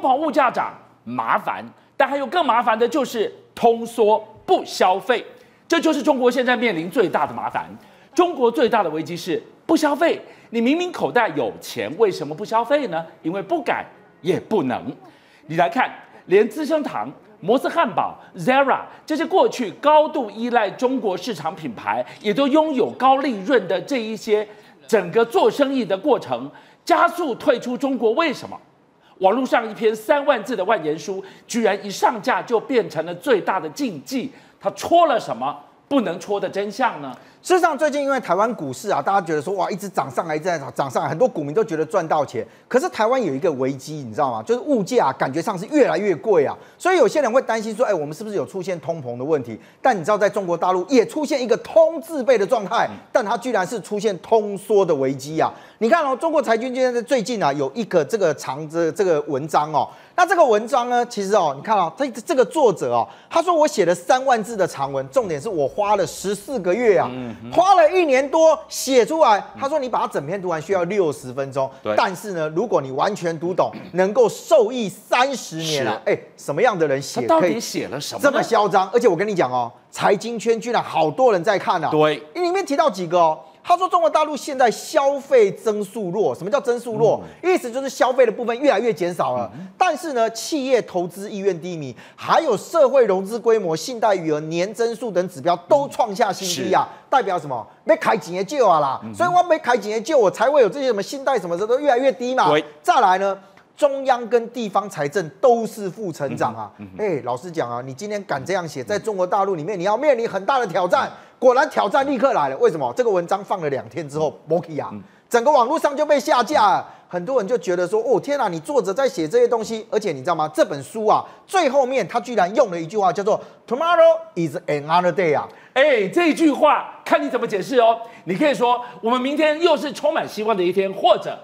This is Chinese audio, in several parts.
膨物价涨麻烦，但还有更麻烦的就是通缩不消费，这就是中国现在面临最大的麻烦。中国最大的危机是不消费，你明明口袋有钱，为什么不消费呢？因为不敢也不能。你来看，连资生堂。摩斯汉堡、Zara 这些过去高度依赖中国市场品牌，也都拥有高利润的这一些，整个做生意的过程加速退出中国。为什么？网络上一篇三万字的万言书，居然一上架就变成了最大的禁忌。他戳了什么不能戳的真相呢？事实上，最近因为台湾股市啊，大家觉得说哇，一直涨上来，一直在涨涨上来，很多股民都觉得赚到钱。可是台湾有一个危机，你知道吗？就是物价感觉上是越来越贵啊，所以有些人会担心说，哎，我们是不是有出现通膨的问题？但你知道，在中国大陆也出现一个通自备的状态，但它居然是出现通缩的危机啊！你看哦，中国财经今天在最近啊，有一个这个长的这个文章哦。那这个文章呢，其实哦，你看哦，这这个作者哦，他说我写了三万字的长文，重点是我花了十四个月啊，花了一年多写出来。他说你把它整篇读完需要六十分钟，但是呢，如果你完全读懂，能够受益三十年啊！哎，什么样的人写？到底写了什么？这么嚣张？而且我跟你讲哦，财经圈居然好多人在看呢。对，里面提到几个哦。他说：“中国大陆现在消费增速弱，什么叫增速弱？意思就是消费的部分越来越减少了。但是呢，企业投资意愿低迷，还有社会融资规模、信贷余额、年增速等指标都创下新低啊！代表什么？没开几年救啊啦！所以我没开几年救，我才会有这些什么信贷什么的都越来越低嘛。再来呢，中央跟地方财政都是负成长啊！哎，老实讲啊，你今天敢这样写，在中国大陆里面，你要面临很大的挑战。”果然挑战立刻来了，为什么？这个文章放了两天之后 m o k i 啊，整个网络上就被下架了。很多人就觉得说，哦天哪，你作者在写这些东西，而且你知道吗？这本书啊，最后面他居然用了一句话，叫做 “Tomorrow is another day” 啊，哎，这句话看你怎么解释哦。你可以说，我们明天又是充满希望的一天，或者。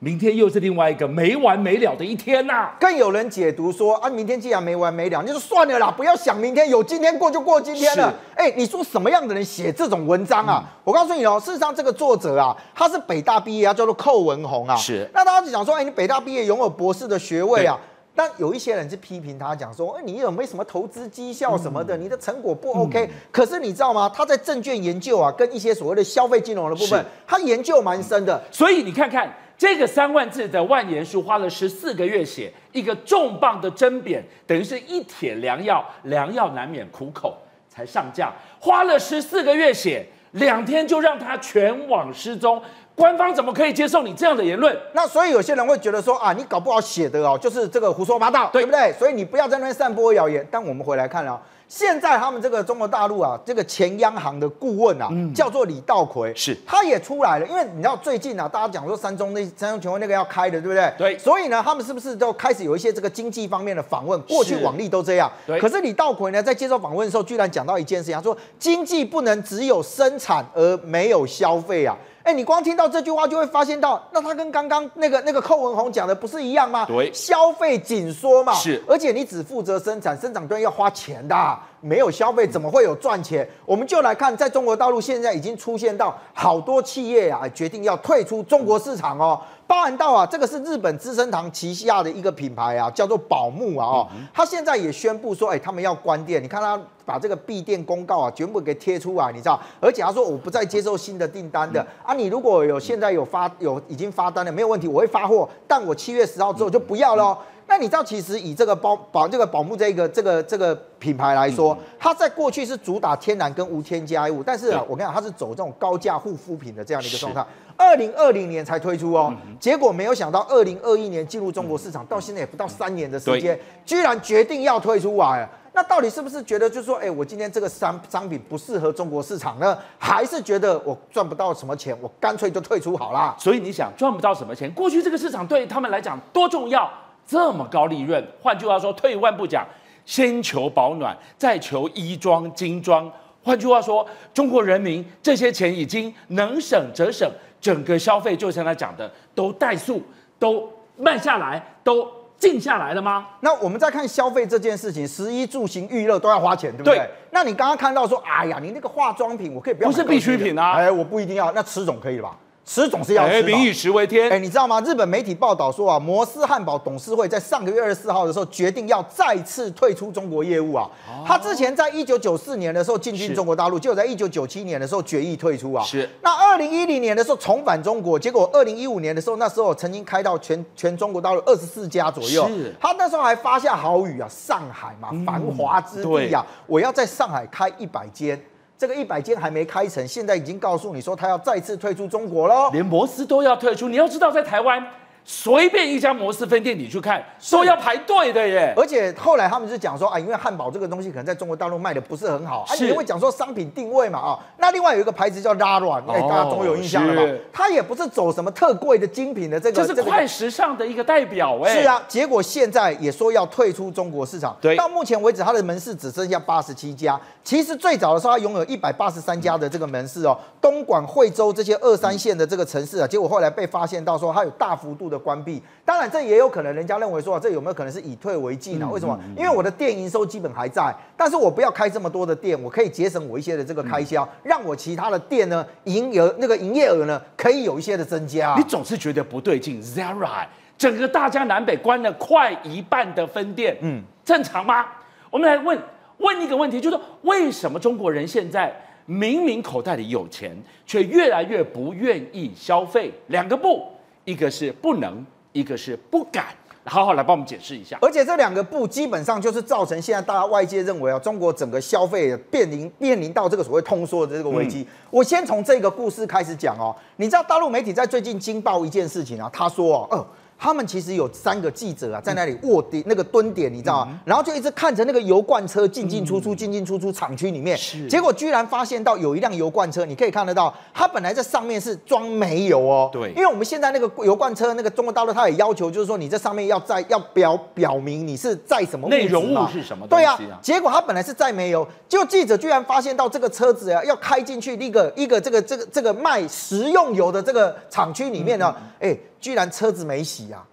明天又是另外一个没完没了的一天呐！更有人解读说啊，明天既然没完没了，你就算了啦，不要想明天，有今天过就过今天了。哎，你说什么样的人写这种文章啊？我告诉你哦，事实上这个作者啊，他是北大毕业，他叫做寇文宏啊。是。那大家就讲说，哎，你北大毕业，拥有博士的学位啊。但有一些人是批评他，讲说，哎，你有没什么投资绩效什么的，你的成果不 OK。可是你知道吗？他在证券研究啊，跟一些所谓的消费金融的部分，他研究蛮深的。所以你看看。这个三万字的万言书花了十四个月写，一个重磅的针砭，等于是一帖良药，良药难免苦口，才上架，花了十四个月写，两天就让他全网失踪，官方怎么可以接受你这样的言论？那所以有些人会觉得说啊，你搞不好写的哦，就是这个胡说八道，对不对？所以你不要在那边散播谣言。但我们回来看了。现在他们这个中国大陆啊，这个前央行的顾问啊，叫做李道奎，是，他也出来了。因为你知道最近啊，大家讲说三中那三中全会那个要开的，对不对？对。所以呢，他们是不是都开始有一些这个经济方面的访问？过去往例都这样。对。可是李道奎呢，在接受访问的时候，居然讲到一件事情，他说经济不能只有生产而没有消费啊。哎，你光听到这句话就会发现到，那他跟刚刚那个那个寇文宏讲的不是一样吗？对，消费紧缩嘛。是，而且你只负责生产，生产端要花钱的，没有消费怎么会有赚钱？我们就来看，在中国大陆现在已经出现到好多企业啊，决定要退出中国市场哦。包含到啊，这个是日本资生堂旗下的一个品牌啊，叫做宝木啊，哦，他现在也宣布说，哎，他们要关店。你看他把这个闭店公告啊，全部给贴出来，你知道？而且他说，我不再接受新的订单的啊。你如果有现在有发有已经发单的，没有问题，我会发货，但我七月十号之后就不要了。那你知道，其实以这个宝宝这个宝木这个这个这个品牌来说，它在过去是主打天然跟无添加物，但是啊，我跟你讲，它是走这种高价护肤品的这样的一个状态。二零二零年才推出哦，结果没有想到二零二一年进入中国市场，到现在也不到三年的时间，居然决定要退出啊！那到底是不是觉得就是说，哎，我今天这个商商品不适合中国市场呢？还是觉得我赚不到什么钱，我干脆就退出好啦？所以你想赚不到什么钱？过去这个市场对他们来讲多重要？这么高利润，换句话说，退一万步讲，先求保暖，再求衣装精装。换句话说，中国人民这些钱已经能省则省，整个消费就像他讲的，都怠速，都慢下来，都静下来了吗？那我们再看消费这件事情，食衣住行娱乐都要花钱，对不对？那你刚刚看到说，哎呀，你那个化妆品我可以不要，不是必需品啊？哎，我不一定要，那吃总可以了吧？吃总是要吃嘛。民以食为天。哎，你知道吗？日本媒体报道说啊，摩斯汉堡董事会在上个月二十四号的时候决定要再次退出中国业务啊。他之前在一九九四年的时候进军中国大陆，就在一九九七年的时候决议退出啊。是。那二零一零年的时候重返中国，结果二零一五年的时候，那时候曾经开到全全中国大陆二十四家左右。是。他那时候还发下豪语啊，上海嘛，繁华之地啊，我要在上海开一百间。这个一百间还没开成，现在已经告诉你说他要再次退出中国喽，连摩斯都要退出。你要知道，在台湾。随便一家摩斯分店你去看，都要排队的耶。而且后来他们是讲说啊，因为汉堡这个东西可能在中国大陆卖的不是很好，是因为讲说商品定位嘛啊。那另外有一个牌子叫拉软，哎，大家总有印象了吧？它也不是走什么特贵的精品的这个，这是快时尚的一个代表哎。是啊，结果现在也说要退出中国市场。对，到目前为止，它的门市只剩下八十七家。其实最早的时候，它拥有一百八十三家的这个门市哦，东莞、惠州这些二三线的这个城市啊，结果后来被发现到说它有大幅度的关闭。当然，这也有可能，人家认为说，这有没有可能是以退为进呢？为什么？因为我的店营收基本还在，但是我不要开这么多的店，我可以节省我一些的这个开销，让我其他的店呢，营业那个营业额呢，可以有一些的增加。你总是觉得不对劲，Zara 整个大江南北关了快一半的分店，嗯，正常吗？我们来问问一个问题，就是为什么中国人现在明明口袋里有钱，却越来越不愿意消费？两个不，一个是不能。一个是不敢，好好来帮我们解释一下。而且这两个不基本上就是造成现在大家外界认为啊，中国整个消费面临面临到这个所谓通缩的这个危机。我先从这个故事开始讲哦。你知道大陆媒体在最近惊爆一件事情啊，他说哦。他们其实有三个记者啊，在那里卧底那个蹲点，你知道吗？然后就一直看着那个油罐车进进出出、进进出出厂区里面，结果居然发现到有一辆油罐车，你可以看得到，它本来在上面是装煤油哦。对，因为我们现在那个油罐车，那个中国大陆它也要求，就是说你这上面要载要表表明你是载什么内容物是什么？对啊，结果它本来是载煤油，就记者居然发现到这个车子啊要开进去一个一个这个这个这个卖食用油的这个厂区里面呢，哎。居然车子没洗啊！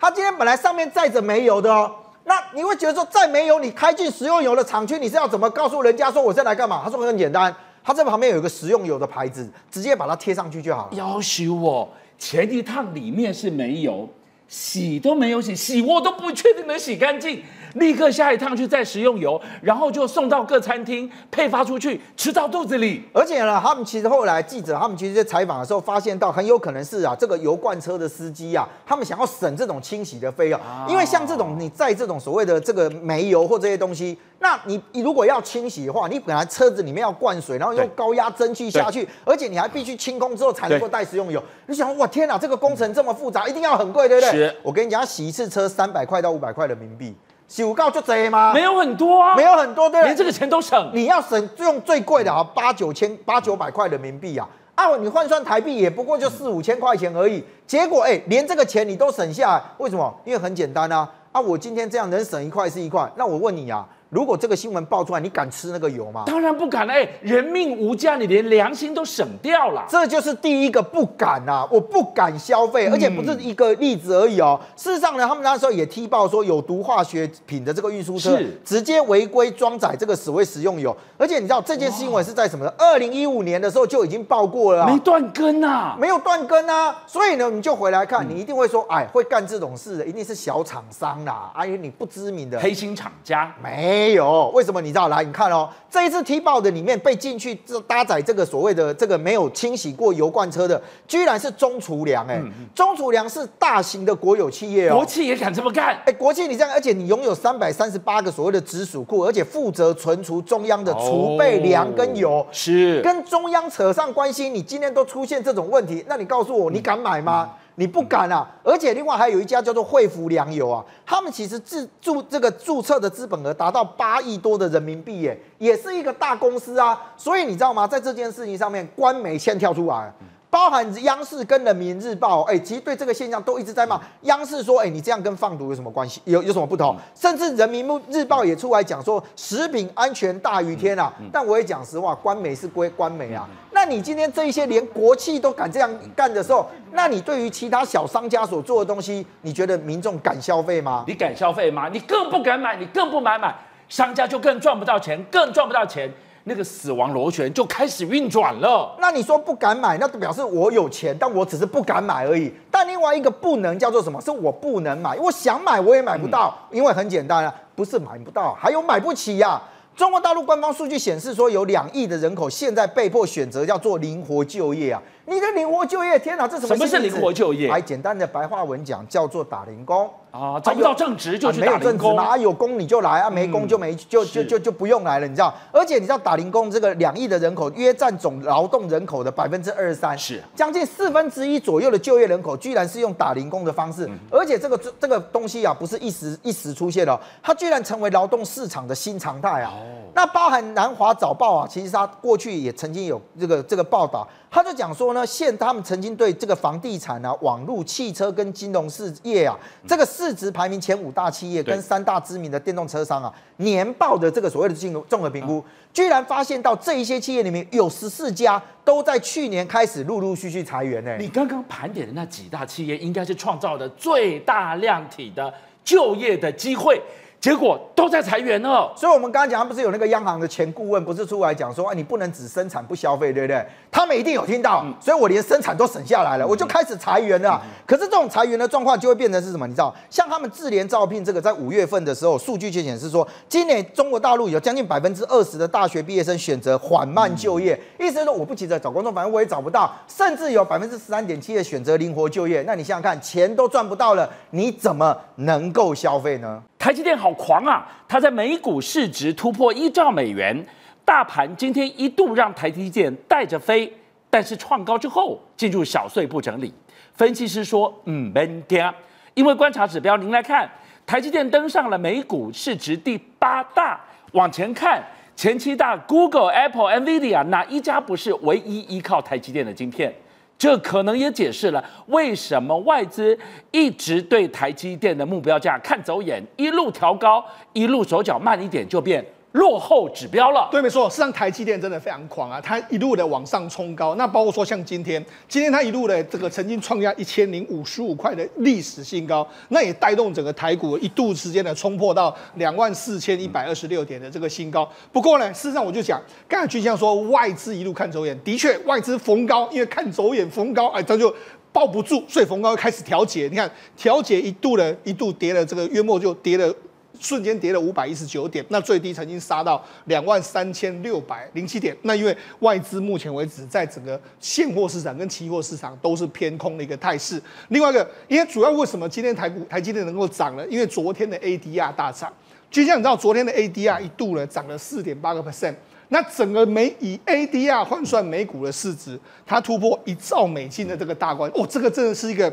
他今天本来上面载着煤油的哦，那你会觉得说载煤油，你开进食用油的厂区，你是要怎么告诉人家说我是来干嘛？他说很简单，他在旁边有一个食用油的牌子，直接把它贴上去就好了。要求我前一趟里面是煤油，洗都没有洗，洗我都不确定能洗干净。立刻下一趟去再食用油，然后就送到各餐厅配发出去，吃到肚子里。而且呢，他们其实后来记者他们其实在采访的时候发现到，很有可能是啊，这个油罐车的司机啊，他们想要省这种清洗的费用，因为像这种你在这种所谓的这个煤油或这些东西，那你你如果要清洗的话，你本来车子里面要灌水，然后用高压蒸汽下去，而且你还必须清空之后才能够带食用油。你想，哇天哪，这个工程这么复杂，一定要很贵，对不对？我跟你讲，洗一次车三百块到五百块人民币。九告就贼吗？没有很多啊，没有很多，对，连这个钱都省。你要省就用最贵的啊，八九千、八九百块人民币啊，啊，你换算台币也不过就四五千块钱而已。结果哎，连这个钱你都省下，为什么？因为很简单啊，啊，我今天这样能省一块是一块。那我问你啊。如果这个新闻爆出来，你敢吃那个油吗？当然不敢了！哎，人命无价，你连良心都省掉了。这就是第一个不敢呐，我不敢消费，而且不是一个例子而已哦。事实上呢，他们那时候也踢爆说，有毒化学品的这个运输车直接违规装载这个所谓食用油，而且你知道这件新闻是在什么？二零一五年的时候就已经报过了，没断根啊，没有断根啊。所以呢，你就回来看，你一定会说，哎，会干这种事的一定是小厂商啦，哎，你不知名的黑心厂家没。没有，为什么你知道？来，你看哦，这一次踢爆的里面被进去这搭载这个所谓的这个没有清洗过油罐车的，居然是中储粮哎，中储粮是大型的国有企业哦，国企也敢这么干？哎，国企你这样，而且你拥有三百三十八个所谓的直属库，而且负责存储中央的储备粮跟油，是。跟中央扯上关系，你今天都出现这种问题，那你告诉我，你敢买吗？你不敢啊！而且另外还有一家叫做惠福粮油啊，他们其实自注这个注册的资本额达到八亿多的人民币耶，也是一个大公司啊。所以你知道吗？在这件事情上面，官媒先跳出来。包含央视跟人民日报，哎，其实对这个现象都一直在骂。央视说，哎，你这样跟放毒有什么关系？有有什么不同？甚至人民日报也出来讲说，食品安全大于天啊。但我也讲实话，官媒是归官媒啊。那你今天这一些连国企都敢这样干的时候，那你对于其他小商家所做的东西，你觉得民众敢消费吗？你敢消费吗？你更不敢买，你更不买买，商家就更赚不到钱，更赚不到钱。那个死亡螺旋就开始运转了。那你说不敢买，那表示我有钱，但我只是不敢买而已。但另外一个不能叫做什么？是我不能买，我想买我也买不到，因为很简单啊，不是买不到，还有买不起呀。中国大陆官方数据显示说，有两亿的人口现在被迫选择要做灵活就业啊。你的灵活就业，天哪，这什么？什么是灵活就业？哎简单的白话文讲，叫做打零工啊，找不到正职就去打零工嘛，有工你就来啊，没工就没就就就就不用来了，你知道？而且你知道打零工这个两亿的人口，约占总劳动人口的百分之二十三，是将近四分之一左右的就业人口，居然是用打零工的方式，而且这个这个东西啊，不是一时一时出现的，它居然成为劳动市场的新常态啊。那包含南华早报啊，其实它过去也曾经有这个这个报道。他就讲说呢，现他们曾经对这个房地产啊、网络、汽车跟金融事业啊，这个市值排名前五大企业跟三大知名的电动车商啊，年报的这个所谓的金融综合评估，居然发现到这一些企业里面有十四家都在去年开始陆陆续续裁员呢。你刚刚盘点的那几大企业，应该是创造的最大量体的就业的机会。结果都在裁员了，所以我们刚刚讲，不是有那个央行的前顾问，不是出来讲说，哎，你不能只生产不消费，对不对？他们一定有听到，所以我连生产都省下来了，我就开始裁员了。可是这种裁员的状况就会变成是什么？你知道，像他们智联招聘这个，在五月份的时候，数据就显示说，今年中国大陆有将近百分之二十的大学毕业生选择缓慢就业，意思是说我不急着找工作，反正我也找不到，甚至有百分之十三点七的选择灵活就业。那你想想看，钱都赚不到了，你怎么能够消费呢？台积电好狂啊！它在美股市值突破一兆美元，大盘今天一度让台积电带着飞，但是创高之后进入小碎步整理。分析师说，嗯，没跌，因为观察指标，您来看，台积电登上了美股市值第八大，往前看前七大，Google、Apple、Nvidia 哪一家不是唯一依靠台积电的晶片？这可能也解释了为什么外资一直对台积电的目标价看走眼，一路调高，一路手脚慢一点就变。落后指标了，对，没错。实上，台积电真的非常狂啊，它一路的往上冲高。那包括说像今天，今天它一路的这个曾经创下一千零五十五块的历史新高，那也带动整个台股一度时间的冲破到两万四千一百二十六点的这个新高。不过呢，事实上我就讲，刚才军将说外资一路看走眼，的确外资逢高，因为看走眼逢高，哎，它就抱不住，所以逢高开始调节。你看调节一度的，一度跌了这个约莫就跌了。瞬间跌了五百一十九点，那最低曾经杀到两万三千六百零七点。那因为外资目前为止在整个现货市场跟期货市场都是偏空的一个态势。另外一个，因为主要为什么今天台股台积电能够涨呢？因为昨天的 ADR 大涨，就像你知道，昨天的 ADR 一度呢涨了四点八个 percent。那整个美以 ADR 换算美股的市值，它突破一兆美金的这个大关，哦，这个真的是一个。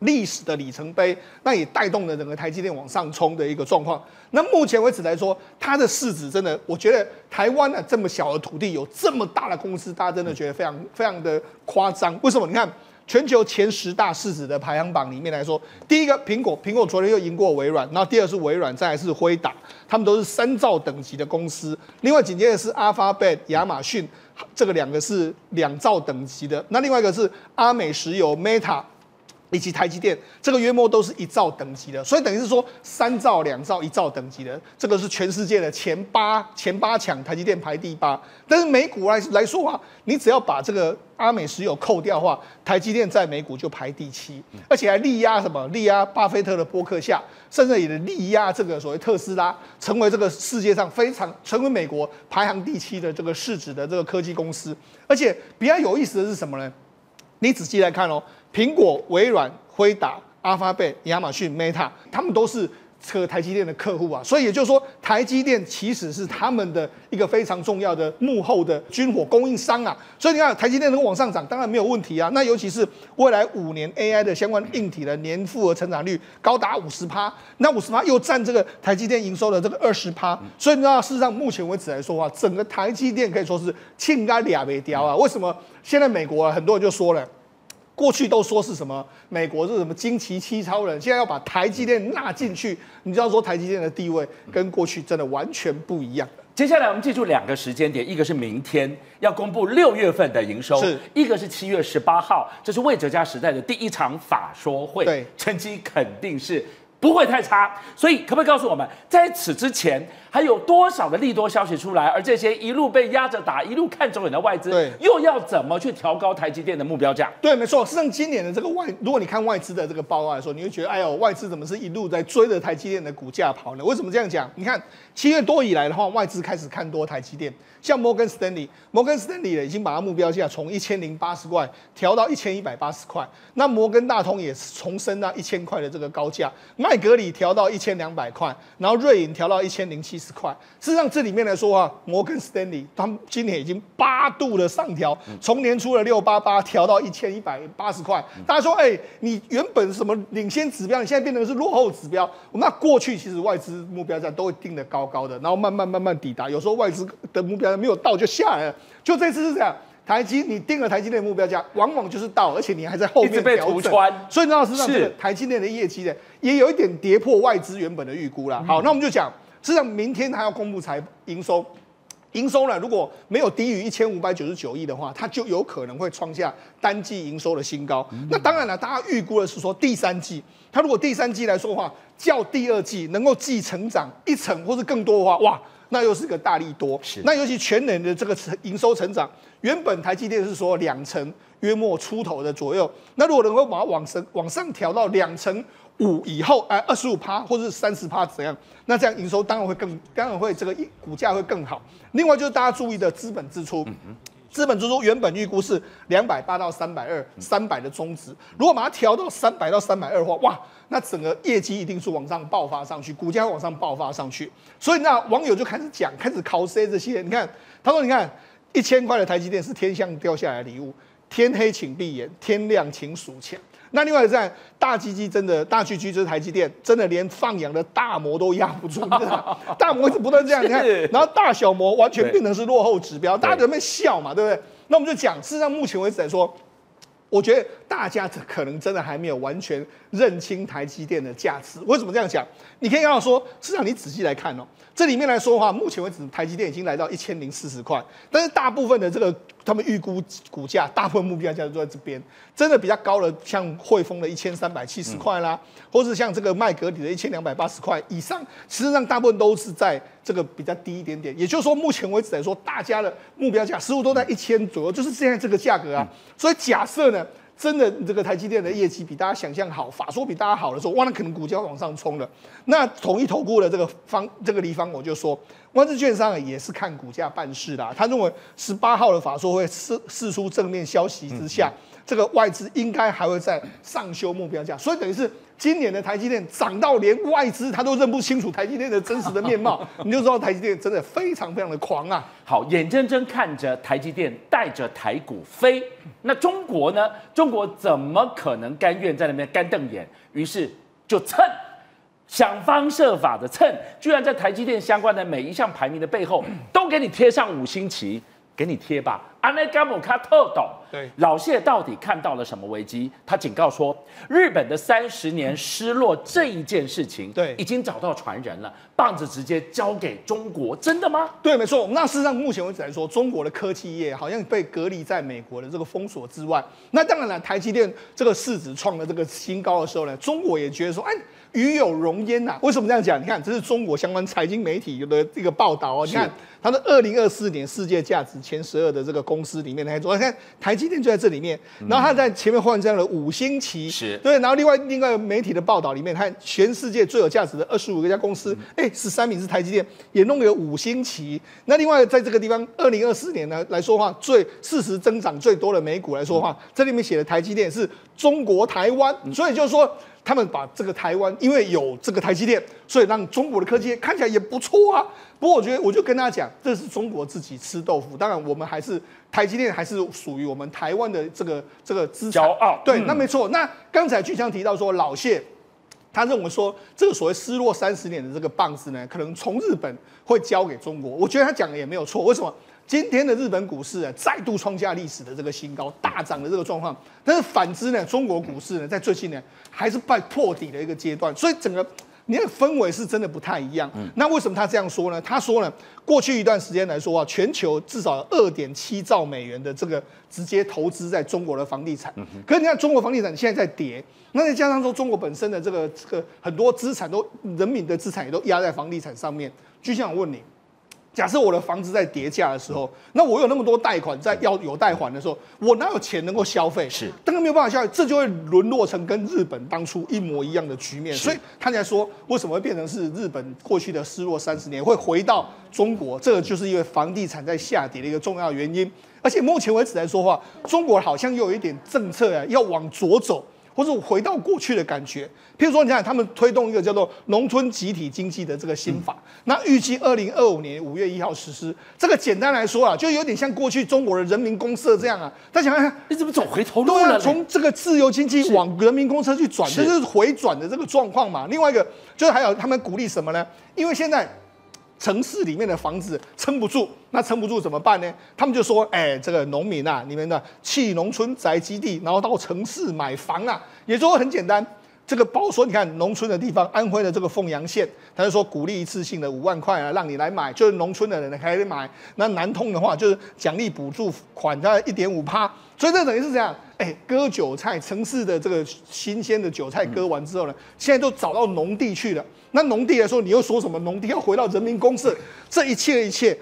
历史的里程碑，那也带动了整个台积电往上冲的一个状况。那目前为止来说，它的市值真的，我觉得台湾呢这么小的土地有这么大的公司，大家真的觉得非常非常的夸张。为什么？你看全球前十大市值的排行榜里面来说，第一个苹果，苹果昨天又赢过微软，然后第二是微软，再来是辉达，他们都是三兆等级的公司。另外紧接着是 Alphabet、亚马逊，这个两个是两兆等级的。那另外一个是阿美石油、Meta。以及台积电，这个约莫都是一兆等级的，所以等于是说三兆、两兆、一兆等级的，这个是全世界的前八前八强，台积电排第八。但是美股来来说话，你只要把这个阿美石油扣掉的话，台积电在美股就排第七，而且还力压什么？力压巴菲特的波克夏，甚至也力压这个所谓特斯拉，成为这个世界上非常成为美国排行第七的这个市值的这个科技公司。而且比较有意思的是什么呢？你仔细来看哦。苹果、微软、辉达、阿发贝、亚马逊、Meta，他们都是车台积电的客户啊，所以也就是说，台积电其实是他们的一个非常重要的幕后的军火供应商啊。所以你看，台积电能往上涨，当然没有问题啊。那尤其是未来五年 AI 的相关硬体的年复合成长率高达五十趴，那五十趴又占这个台积电营收的这个二十趴，所以你知道，事实上目前为止来说啊，整个台积电可以说是庆该俩没雕啊。为什么？现在美国啊，很多人就说了。过去都说是什么美国是什么惊奇七超人，现在要把台积电纳进去，你知道说台积电的地位跟过去真的完全不一样。接下来我们记住两个时间点，一个是明天要公布六月份的营收，是一个是七月十八号，这是魏哲家时代的第一场法说会，对，成绩肯定是不会太差，所以可不可以告诉我们，在此之前还有多少的利多消息出来？而这些一路被压着打、一路看走眼的外资，又要怎么去调高台积电的目标价？对，没错。实际上，今年的这个外，如果你看外资的这个报告来说，你会觉得，哎呦，外资怎么是一路在追着台积电的股价跑呢？为什么这样讲？你看七月多以来的话，外资开始看多台积电，像摩根斯丹利，摩根斯丹利已经把它目标价从一千零八十块调到一千一百八十块，那摩根大通也是重申到一千块的这个高价，麦格里调到一千两百块，然后瑞银调到一千零七十块。事实上，这里面来说啊，摩根斯丹利他们今年已经八度的上调，从年初的六八八调到一千一百八十块。大家说，哎、你原本什么领先指标，你现在变成是落后指标。那过去其实外资目标价都会定的高高的，然后慢慢慢慢抵达，有时候外资的目标价没有到就下来了。就这次是这样。台积，你定了台积电的目标价，往往就是到，而且你还在后面被调整突穿所以呢，实际上这个是台积电的业绩呢，也有一点跌破外资原本的预估啦。好，那我们就讲，实际上明天它要公布财营收。营收呢，如果没有低于一千五百九十九亿的话，它就有可能会创下单季营收的新高。那当然了，大家预估的是说第三季，它如果第三季来说的话，较第二季能够季成长一成或是更多的话，哇，那又是个大力多。是那尤其全年的这个成营收成长，原本台积电是说两成约莫出头的左右，那如果能够把它往上往上调到两成五以后，哎、二十五趴或者是三十趴怎样？那这样营收当然会更，当然会这个一股价会更好。另外就是大家注意的资本支出。资本支出原本预估是两百八到三百二，三百的中值。如果把它调到三百到三百二的话，哇，那整个业绩一定是往上爆发上去，股价往上爆发上去。所以那网友就开始讲，开始 cos 这些。你看，他说，你看一千块的台积电是天上掉下来的礼物，天黑请闭眼，天亮请数钱。那另外在大基基真的大巨居就是台积电，真的连放羊的大摩都压不住，大摩一直不断这样，你看，然后大小摩完全对变成是落后指标，大家在那边笑嘛，对不对？那我们就讲，事实上目前为止来说，我觉得大家可能真的还没有完全认清台积电的价值。为什么这样讲？你可以看到说，市场你仔细来看哦，这里面来说的话，目前为止台积电已经来到一千零四十块，但是大部分的这个他们预估股价，大部分目标价都在这边，真的比较高的，像汇丰的一千三百七十块啦，或是像这个麦格里的一千两百八十块以上，实际上大部分都是在这个比较低一点点。也就是说，目前为止来说，大家的目标价似乎都在一千左右，就是现在这个价格啊。所以假设呢，真的这个台积电的业绩比大家想象好，法说比大家好的时候，哇，那可能股价往上冲了。那统一投顾的这个方这个地方我就说，外资券商也是看股价办事的、他认为十八号的法说会释释出正面消息之下，这个外资应该还会在上修目标价，所以等于是今年的台积电涨到连外资他都认不清楚台积电的真实的面貌，你就知道台积电真的非常非常的狂啊！好，眼睁睁看着台积电带着台股飞，那中国呢？中国怎么可能甘愿在那边干瞪眼？于是就蹭，想方设法的蹭，居然在台积电相关的每一项排名的背后，都给你贴上五星旗，给你贴吧。安内甘姆卡特懂，对老谢到底看到了什么危机？他警告说，日本的三十年失落这一件事情，对已经找到传人了，棒子直接交给中国，真的吗？对，没错。那事实上，目前为止来说，中国的科技业好像被隔离在美国的这个封锁之外。那当然了，台积电这个市值创了这个新高的时候呢，中国也觉得说，哎，与有荣焉呐、为什么这样讲？你看，这是中国相关财经媒体的这个报道哦。你看，它的二零二四年世界价值前十二的这个公司里面来说，你看台积电就在这里面。然后它在前面换上了五星旗，是对。然后另外另外媒体的报道里面，看全世界最有价值的二十五个家公司，哎，十三名是台积电，也弄个五星旗。那另外在这个地方，二零二四年呢来说话，最事实增长最多的美股来说话，这里面写的台积电是中国台湾，所以就是说。他们把这个台湾，因为有这个台积电，所以让中国的科技看起来也不错啊。不过我觉得，我就跟大家讲，这是中国自己吃豆腐。当然，我们还是台积电还是属于我们台湾的这个这个资产骄傲对，嗯那没错。那刚才巨强提到说，老谢他认为说，这个所谓失落三十年的这个棒子呢，可能从日本会交给中国。我觉得他讲的也没有错。为什么？今天的日本股市啊，再度创下历史的这个新高，大涨的这个状况。但是反之呢，中国股市呢，在最近呢，还是拜破底的一个阶段。所以整个你的氛围是真的不太一样。那为什么他这样说呢？他说呢，过去一段时间来说啊，全球至少二点七兆美元的这个直接投资在中国的房地产。可是你看中国房地产现在在跌，那再加上说中国本身的这个这个很多资产都人民的资产也都压在房地产上面。就像我问你。假设我的房子在跌价的时候，那我有那么多贷款在要有贷款的时候，我哪有钱能够消费？是，当然没有办法消费，这就会沦落成跟日本当初一模一样的局面。所以他才说，为什么会变成是日本过去的失落三十年会回到中国？这个就是因为房地产在下跌的一个重要原因。而且目前为止来说话，中国好像又有一点政策啊，要往左走。或者回到过去的感觉，譬如说，你看他们推动一个叫做农村集体经济的这个新法，那预计二零二五年五月一号实施。这个简单来说啊，就有点像过去中国的人民公社这样啊。大家想想，你怎么走回头路了？从这个自由经济往人民公社去转，这是回转的这个状况嘛。另外一个就是还有他们鼓励什么呢？因为现在。城市里面的房子撑不住，那撑不住怎么办呢？他们就说：“哎，这个农民啊，你们呢弃农村宅基地，然后到城市买房啊。”也说很简单，这个包说，你看农村的地方，安徽的这个凤阳县，他就说鼓励一次性的五万块啊，让你来买，就是农村的人可以买。那南通的话，就是奖励补助款在一点五趴，所以这等于是这样，哎，割韭菜，城市的这个新鲜的韭菜割完之后呢，现在都找到农地去了。那农地来说，你又说什么？农地要回到人民公社，这一切一切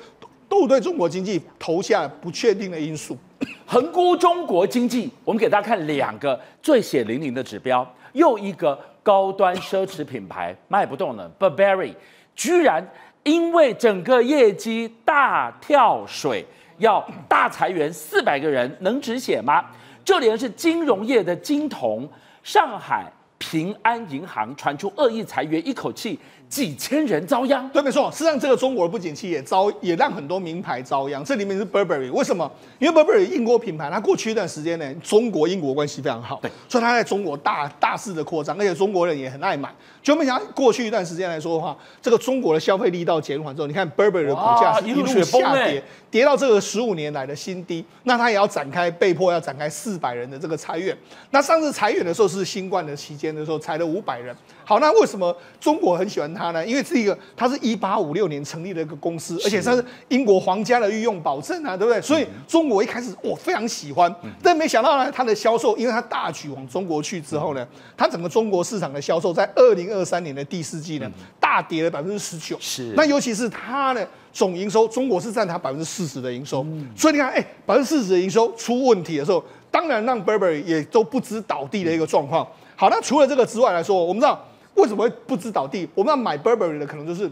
都对中国经济投下不确定的因素。横估中国经济，我们给大家看两个最血淋淋的指标。又一个高端奢侈品牌卖不动了，Burberry 居然因为整个业绩大跳水，要大裁员四百个人，能止血吗？就连是金融业的金童上海。平安银行传出恶意裁员，一口气几千人遭殃。对，没错。事实上，这个中国的不景气也遭，也让很多名牌遭殃。这里面是 Burberry，为什么？因为 Burberry 英国品牌，它过去一段时间呢，中国英国关系非常好，对，所以它在中国大大肆的扩张，而且中国人也很爱买。就没想到过去一段时间来说的话，这个中国的消费力道减缓之后，你看 Burberry 的股价是一路下跌，跌到这个十五年来的新低。那它也要展开，被迫要展开四百人的这个裁员。那上次裁员的时候是新冠的期间的时候，裁了五百人。好，那为什么中国很喜欢它呢？因为是一个，它是一八五六年成立的一个公司，而且它是英国皇家的御用保证啊，对不对？所以中国一开始我非常喜欢，但没想到呢，它的销售，因为它大举往中国去之后呢，它整个中国市场的销售在二零二三年的第四季呢，大跌了百分之十九。是，那尤其是它的总营收，中国是占它百分之四十的营收，所以你看，哎，百分之四十的营收出问题的时候，当然让 Burberry 也都不知倒地的一个状况。好，那除了这个之外来说，我们知道。为什么会不知倒地？我们要买 Burberry 的，可能就是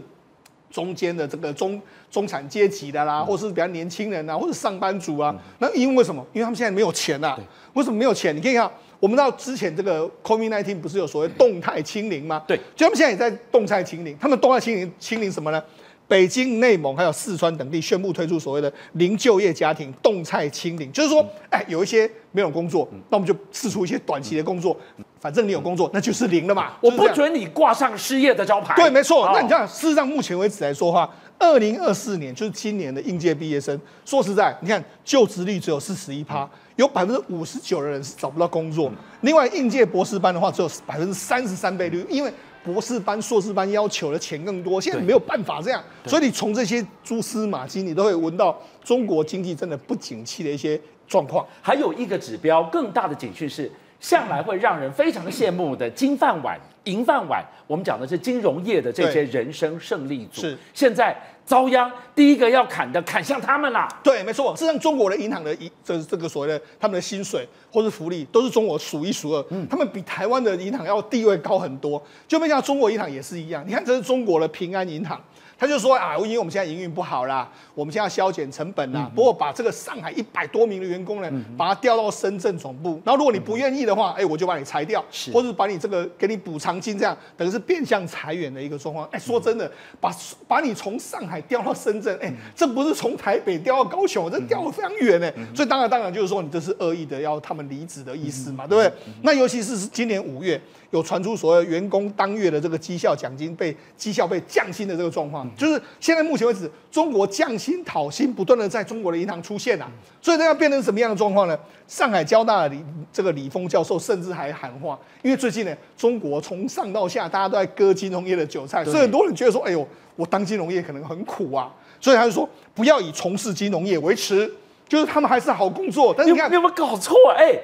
中间的这个中中产阶级的啦，或是比较年轻人啊，或者上班族啊。那因为什么？因为他们现在没有钱呐。为什么没有钱？你可以看，我们知道之前这个 COVID-19 不是有所谓动态清零吗？对，就他们现在也在动态清零。他们动态清零清零什么呢？北京、内蒙还有四川等地宣布推出所谓的零就业家庭动态清零，就是说，哎，有一些没有工作，那我们就试出一些短期的工作。反正你有工作，那就是零了嘛。我不准你挂上失业的招牌。对，没错。那你看，事实上目前为止来说话，二零二四年就是今年的应届毕业生，说实在，你看就职率只有四十一趴，有百分之五十九的人是找不到工作。另外，应届博士班的话，只有百分之三十三倍率，因为博士班、硕士班要求的钱更多，现在没有办法这样。所以你从这些蛛丝马迹，你都会闻到中国经济真的不景气的一些状况。还有一个指标，更大的警讯是。向来会让人非常羡慕的金饭碗、银饭碗，我们讲的是金融业的这些人生胜利组，是现在遭殃，第一个要砍的砍向他们啦。对，没错，实际上中国的银行的一，这这个所谓的他们的薪水或是福利，都是中国数一数二，嗯，他们比台湾的银行要地位高很多。就没想到中国银行也是一样，你看这是中国的平安银行。他就说啊，因为我们现在营运不好啦，我们现在要削减成本啦。不过把这个上海一百多名的员工呢，把他调到深圳总部。然后如果你不愿意的话，哎，我就把你裁掉，或者把你这个给你补偿金，这样等于是变相裁员的一个状况。哎，说真的，把把你从上海。海调到深圳，哎，这不是从台北调到高雄，这调的非常远呢。所以当然当然就是说你这是恶意的要他们离职的意思嘛，对不对？那尤其是今年五月有传出所谓员工当月的这个绩效奖金被绩效被降薪的这个状况，就是现在目前为止中国降薪讨薪不断的在中国的银行出现啊，所以这要变成什么样的状况呢？上海交大的李这个李峰教授甚至还喊话，因为最近呢，中国从上到下大家都在割金融业的韭菜，所以很多人觉得说，哎呦，我当金融业可能很苦啊，所以他就说不要以从事金融业为耻，就是他们还是好工作。但是你看，你有没有搞错？哎。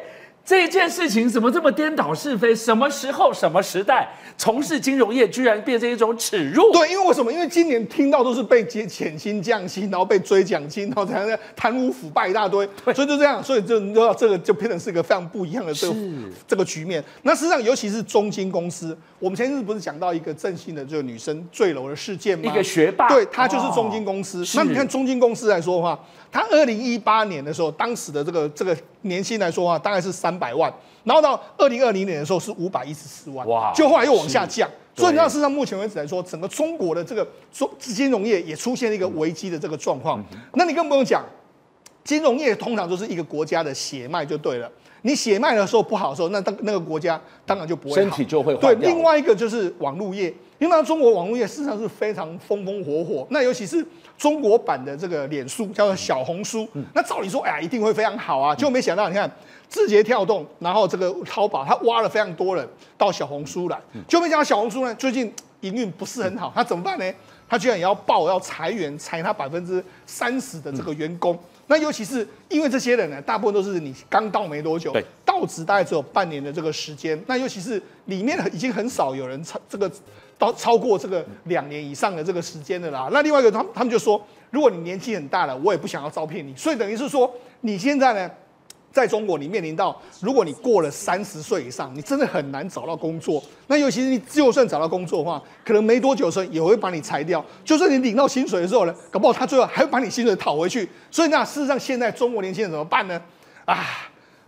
这件事情怎么这么颠倒是非？什么时候、什么时代从事金融业居然变成一种耻辱？对，因为为什么？因为今年听到都是被减减薪降薪，然后被追奖金，然后才样贪污腐败一大堆，所以就这样，所以就你知道这个就变成是一个非常不一样的这个这个局面。那事实上，尤其是中金公司，我们前日不是讲到一个正兴的这个女生坠楼的事件吗？一个学霸，对，她就是中金公司。那你看中金公司来说的话。他二零一八年的时候，当时的这个这个年薪来说啊，大概是三百万，然后到二零二零年的时候是五百一十四万，哇，就后来又往下降。所以你知道，事实上目前为止来说，整个中国的这个中金融业也出现了一个危机的这个状况。那你更不用讲，金融业通常都是一个国家的血脉就对了。你血脉的时候不好的时候，那当那个国家当然就不会身体就会对。另外一个就是网络业，因为中国网络业事实上是非常风风火火。那尤其是中国版的这个脸书叫做小红书，那照理说，哎呀，一定会非常好啊。就没想到，你看字节跳动，然后这个淘宝，它挖了非常多人到小红书来，就没想到小红书呢最近营运不是很好，它怎么办呢？它居然也要报要裁员，裁它百分之三十的这个员工。那尤其是因为这些人呢，大部分都是你刚到没多久，到职大概只有半年的这个时间。那尤其是里面已经很少有人超这个到超过这个两年以上的这个时间的啦。那另外一个，他他们就说，如果你年纪很大了，我也不想要招聘你。所以等于是说，你现在呢？在中国，你面临到，如果你过了三十岁以上，你真的很难找到工作。那尤其是你就算找到工作的话，可能没多久的时候也会把你裁掉。就算你领到薪水的时候呢，搞不好他最后还会把你薪水讨回去。所以那事实上，现在中国年轻人怎么办呢？啊，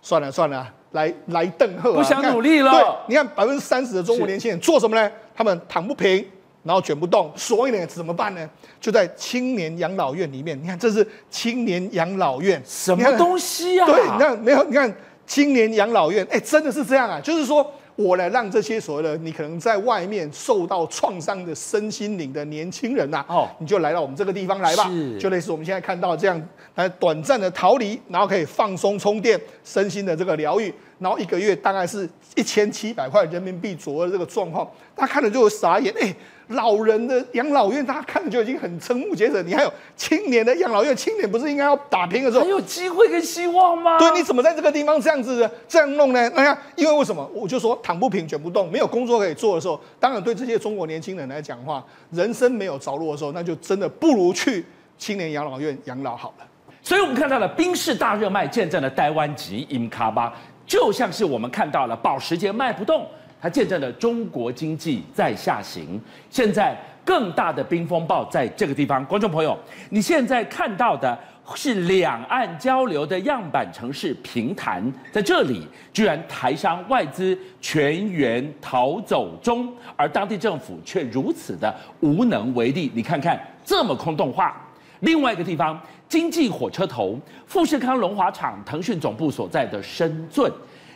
算了算了，来来邓贺，不想努力了。对，你看百分之三十的中国年轻人做什么呢？他们躺不平。然后卷不动，所以呢怎么办呢？就在青年养老院里面，你看这是青年养老院，什么东西啊？对，你看没有？你看青年养老院，哎，真的是这样啊！就是说我来让这些所谓的你可能在外面受到创伤的身心灵的年轻人呐，哦，你就来到我们这个地方来吧，就类似我们现在看到这样来短暂的逃离，然后可以放松充电身心的这个疗愈，然后一个月大概是一千七百块人民币左右的这个状况，他看了就傻眼，哎。老人的养老院，大家看了就已经很瞠目结舌。你还有青年的养老院，青年不是应该要打拼的时候，还有机会跟希望吗？对，你怎么在这个地方这样子这样弄呢？那因为为什么？我就说躺不平、卷不动，没有工作可以做的时候，当然对这些中国年轻人来讲话，人生没有着落的时候，那就真的不如去青年养老院养老好了。所以我们看到了冰室大热卖，见证了台湾籍 m 卡巴，就像是我们看到了保时捷卖不动。它见证了中国经济在下行，现在更大的冰风暴在这个地方。观众朋友，你现在看到的是两岸交流的样板城市平潭，在这里居然台商外资全员逃走中，而当地政府却如此的无能为力。你看看这么空洞化。另外一个地方，经济火车头富士康龙华厂腾讯总部所在的深圳，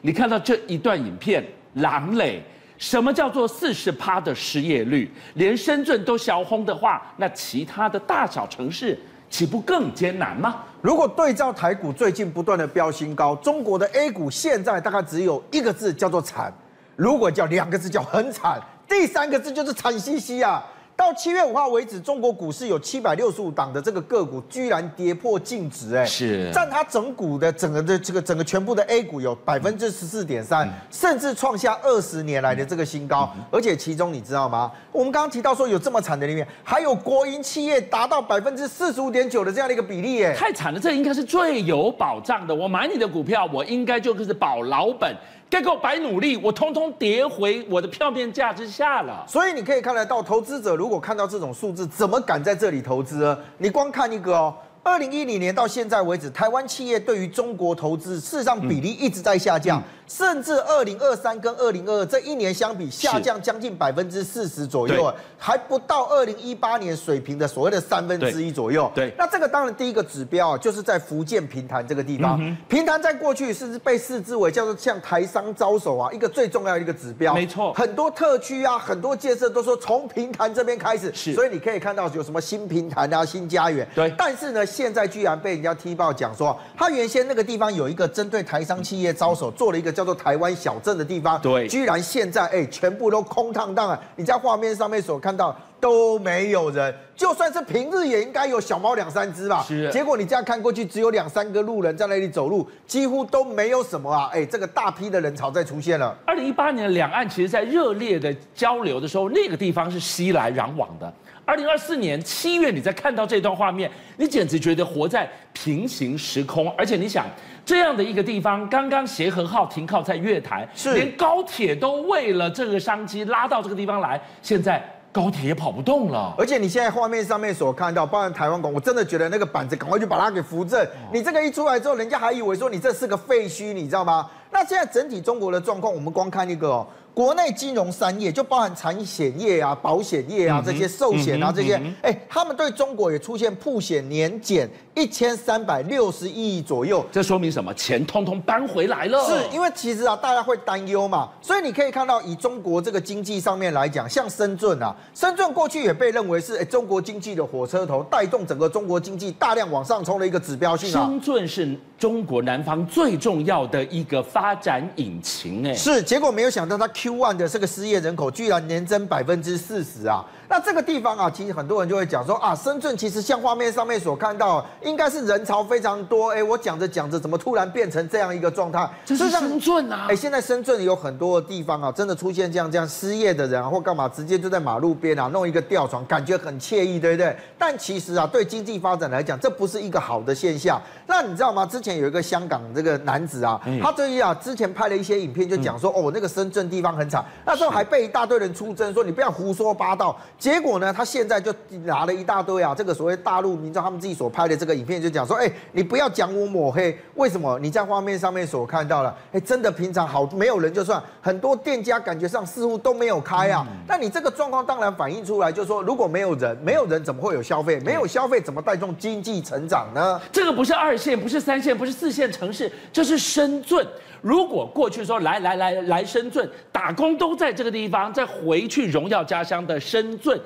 你看到这一段影片。狼磊，什么叫做四十趴的失业率？连深圳都小轰的话，那其他的大小城市岂不更艰难吗？如果对照台股最近不断的飙新高，中国的 A 股现在大概只有一个字叫做惨，如果叫两个字叫很惨，第三个字就是惨兮兮啊！到七月五号为止，中国股市有七百六十五档的这个个股居然跌破净值，哎，是占它整股的整个的这个整个全部的 A 股有百分之十四点三，甚至创下二十年来的这个新高。而且其中你知道吗？我们刚刚提到说有这么惨的里面，还有国营企业达到百分之四十五点九的这样的一个比例，哎，太惨了！这应该是最有保障的。我买你的股票，我应该就是保老本。该够白努力，我通通跌回我的票面价之下了。所以你可以看得到，投资者如果看到这种数字，怎么敢在这里投资呢？你光看一个哦，二零一零年到现在为止，台湾企业对于中国投资，事实上比例一直在下降。甚至二零二三跟二零二二这一年相比，下降将近百分之四十左右，还不到二零一八年水平的所谓的三分之一左右。对，那这个当然第一个指标啊，就是在福建平潭这个地方。平潭在过去是被视之为叫做向台商招手啊，一个最重要的一个指标。没错，很多特区啊，很多建设都说从平潭这边开始，是，所以你可以看到有什么新平潭啊、新家园。对，但是呢，现在居然被人家踢爆讲说，他原先那个地方有一个针对台商企业招手，做了一个叫做台湾小镇的地方。对，居然现在哎，全部都空荡荡啊！你在画面上面所看到都没有人，就算是平日也应该有小猫两三只吧。是。结果你这样看过去，只有两三个路人在那里走路，几乎都没有什么啊！哎，这个大批的人潮在出现了。二零一八年两岸其实在热烈的交流的时候，那个地方是熙来攘往的。二零二四年七月，你在看到这段画面，你简直觉得活在平行时空。而且你想，这样的一个地方，刚刚协和号停靠在月台，是连高铁都为了这个商机拉到这个地方来，现在高铁也跑不动了。而且你现在画面上面所看到，包含台湾港，我真的觉得那个板子赶快去把它给扶正。你这个一出来之后，人家还以为说你这是个废墟，你知道吗？那现在整体中国的状况，我们光看一个哦。国内金融三业就包含产险业啊、保险业啊这些寿险啊这些，哎，他们对中国也出现铺险年减一千三百六十亿左右，这说明什么？钱通通搬回来了。是因为其实啊，大家会担忧嘛，所以你可以看到，以中国这个经济上面来讲，像深圳啊，深圳过去也被认为是哎中国经济的火车头，带动整个中国经济大量往上冲的一个指标性啊。深圳是中国南方最重要的一个发展引擎，哎，是，结果没有想到它。Q 一万的这个失业人口居然年增百分之四十啊！那这个地方啊，其实很多人就会讲说啊，深圳其实像画面上面所看到，应该是人潮非常多。哎，我讲着讲着，怎么突然变成这样一个状态？这是深圳啊！哎，现在深圳有很多地方啊，真的出现这样这样失业的人啊，或干嘛，直接就在马路边啊弄一个吊床，感觉很惬意，对不对？但其实啊，对经济发展来讲，这不是一个好的现象。那你知道吗？之前有一个香港这个男子啊，他这一啊之前拍了一些影片，就讲说哦，那个深圳地方很惨，那时候还被一大堆人出征，说你不要胡说八道。结果呢，他现在就拿了一大堆啊，这个所谓大陆民众他们自己所拍的这个影片，就讲说，哎，你不要讲我抹黑，为什么？你在画面上面所看到了，哎，真的平常好没有人就算，很多店家感觉上似乎都没有开啊。那你这个状况当然反映出来，就是说如果没有人，没有人怎么会有消费？没有消费怎么带动经济成长呢？这个不是二线，不是三线，不是四线城市，这是深圳。如果过去说来来来来深圳打工都在这个地方，再回去荣耀家乡的深圳。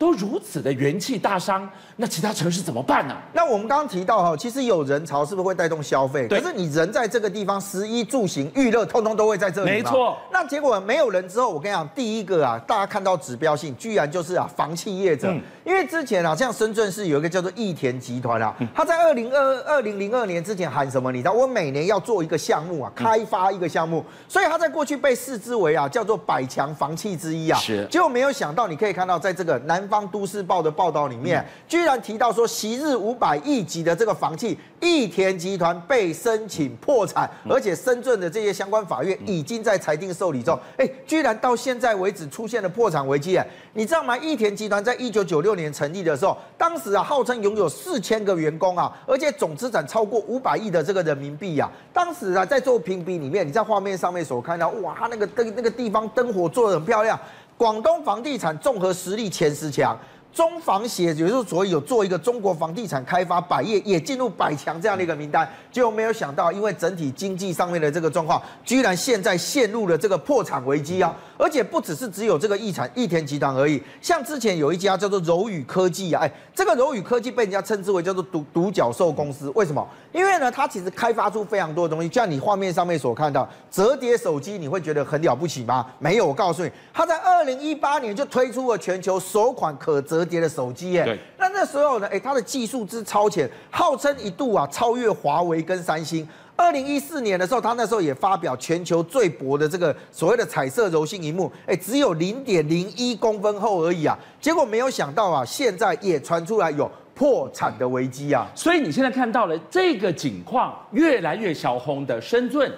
都如此的元气大伤，那其他城市怎么办呢？那我们刚刚提到哈，其实有人潮是不是会带动消费？可是你人在这个地方，食衣住行娱乐，通通都会在这里没错。那结果没有人之后，我跟你讲，第一个啊，大家看到指标性，居然就是啊，房企业者。因为之前啊，像深圳市有一个叫做益田集团啊，他在二零二二零零二年之前喊什么？你知道，我每年要做一个项目啊，开发一个项目，所以他在过去被视之为啊，叫做百强房企之一啊。是。结果没有想到，你可以看到，在这个南方都市报的。报道里面居然提到说，昔日五百亿级的这个房企益田集团被申请破产，而且深圳的这些相关法院已经在裁定受理中。哎，居然到现在为止出现了破产危机啊！你知道吗？益田集团在一九九六年成立的时候，当时啊号称拥有四千个员工啊，而且总资产超过五百亿的这个人民币啊。当时啊在做评比里面，你在画面上面所看到，哇，他那个灯那个地方灯火做的很漂亮，广东房地产综合实力前十强。中房协，也就是所以有做一个中国房地产开发百业，也进入百强这样的一个名单，结果没有想到，因为整体经济上面的这个状况，居然现在陷入了这个破产危机啊！而且不只是只有这个易产易田集团而已，像之前有一家叫做柔宇科技啊，哎，这个柔宇科技被人家称之为叫做独独角兽公司，为什么？因为呢，它其实开发出非常多的东西，像你画面上面所看到折叠手机，你会觉得很了不起吗？没有，我告诉你，它在二零一八年就推出了全球首款可折叠的手机，耶。那那时候呢，哎，它的技术之超前，号称一度啊超越华为跟三星。二零一四年的时候，他那时候也发表全球最薄的这个所谓的彩色柔性荧幕，哎，只有零点零一公分厚而已啊。结果没有想到啊，现在也传出来有破产的危机啊。所以你现在看到了这个景况，越来越小红的深圳、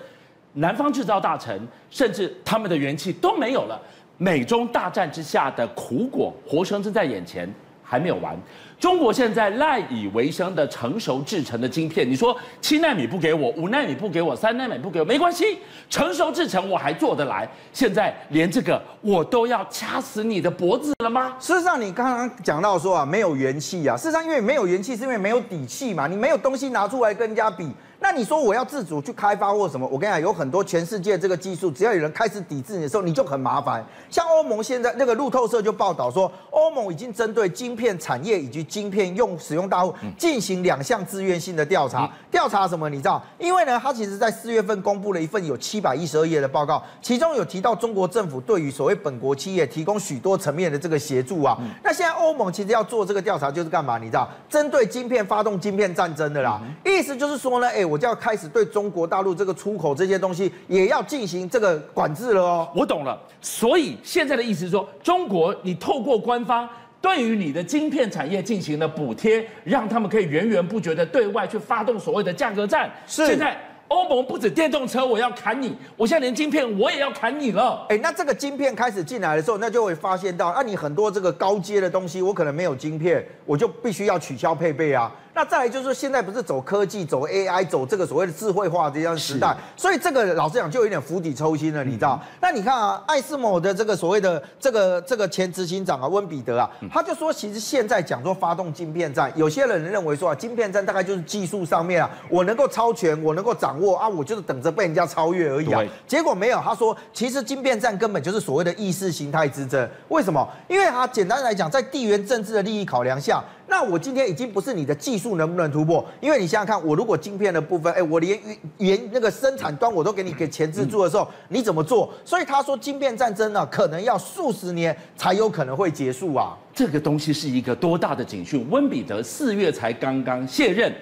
南方制造大城，甚至他们的元气都没有了。美中大战之下的苦果，活生生在眼前。还没有完。中国现在赖以为生的成熟制成的晶片，你说七纳米不给我，五纳米不给我，三纳米不给我，没关系，成熟制成我还做得来。现在连这个我都要掐死你的脖子了吗？事实上，你刚刚讲到说啊，没有元气啊。事实上，因为没有元气，是因为没有底气嘛。你没有东西拿出来跟人家比。那你说我要自主去开发或什么？我跟你讲，有很多全世界这个技术，只要有人开始抵制你的时候，你就很麻烦。像欧盟现在那个路透社就报道说，欧盟已经针对晶片产业以及晶片用使用大户进行两项自愿性的调查。调查什么？你知道？因为呢，他其实在四月份公布了一份有七百一十二页的报告，其中有提到中国政府对于所谓本国企业提供许多层面的这个协助啊。那现在欧盟其实要做这个调查，就是干嘛？你知道？针对晶片发动晶片战争的啦。意思就是说呢，哎。我就要开始对中国大陆这个出口这些东西也要进行这个管制了哦。我懂了，所以现在的意思是说，中国你透过官方对于你的晶片产业进行了补贴，让他们可以源源不绝的对外去发动所谓的价格战。是现在。欧盟不止电动车，我要砍你，我现在连晶片我也要砍你了。哎，那这个晶片开始进来的时候，那就会发现到，啊，你很多这个高阶的东西，我可能没有晶片，我就必须要取消配备啊。那再来就是现在不是走科技、走 AI、走这个所谓的智慧化这样时代，所以这个老实讲就有点釜底抽薪了，你知道？那你看啊，艾斯摩的这个所谓的这个这个前执行长啊，温彼得啊，他就说，其实现在讲说发动晶片战，有些人认为说啊，晶片战大概就是技术上面啊，我能够超权，我能够掌握啊，我就是等着被人家超越而已啊。结果没有，他说其实晶片战根本就是所谓的意识形态之争。为什么？因为他简单来讲，在地缘政治的利益考量下。那我今天已经不是你的技术能不能突破，因为你想想看，我如果晶片的部分，哎，我连原那个生产端我都给你给前置住的时候，你怎么做？所以他说，晶片战争呢，可能要数十年才有可能会结束啊。这个东西是一个多大的警讯？温比德四月才刚刚卸任，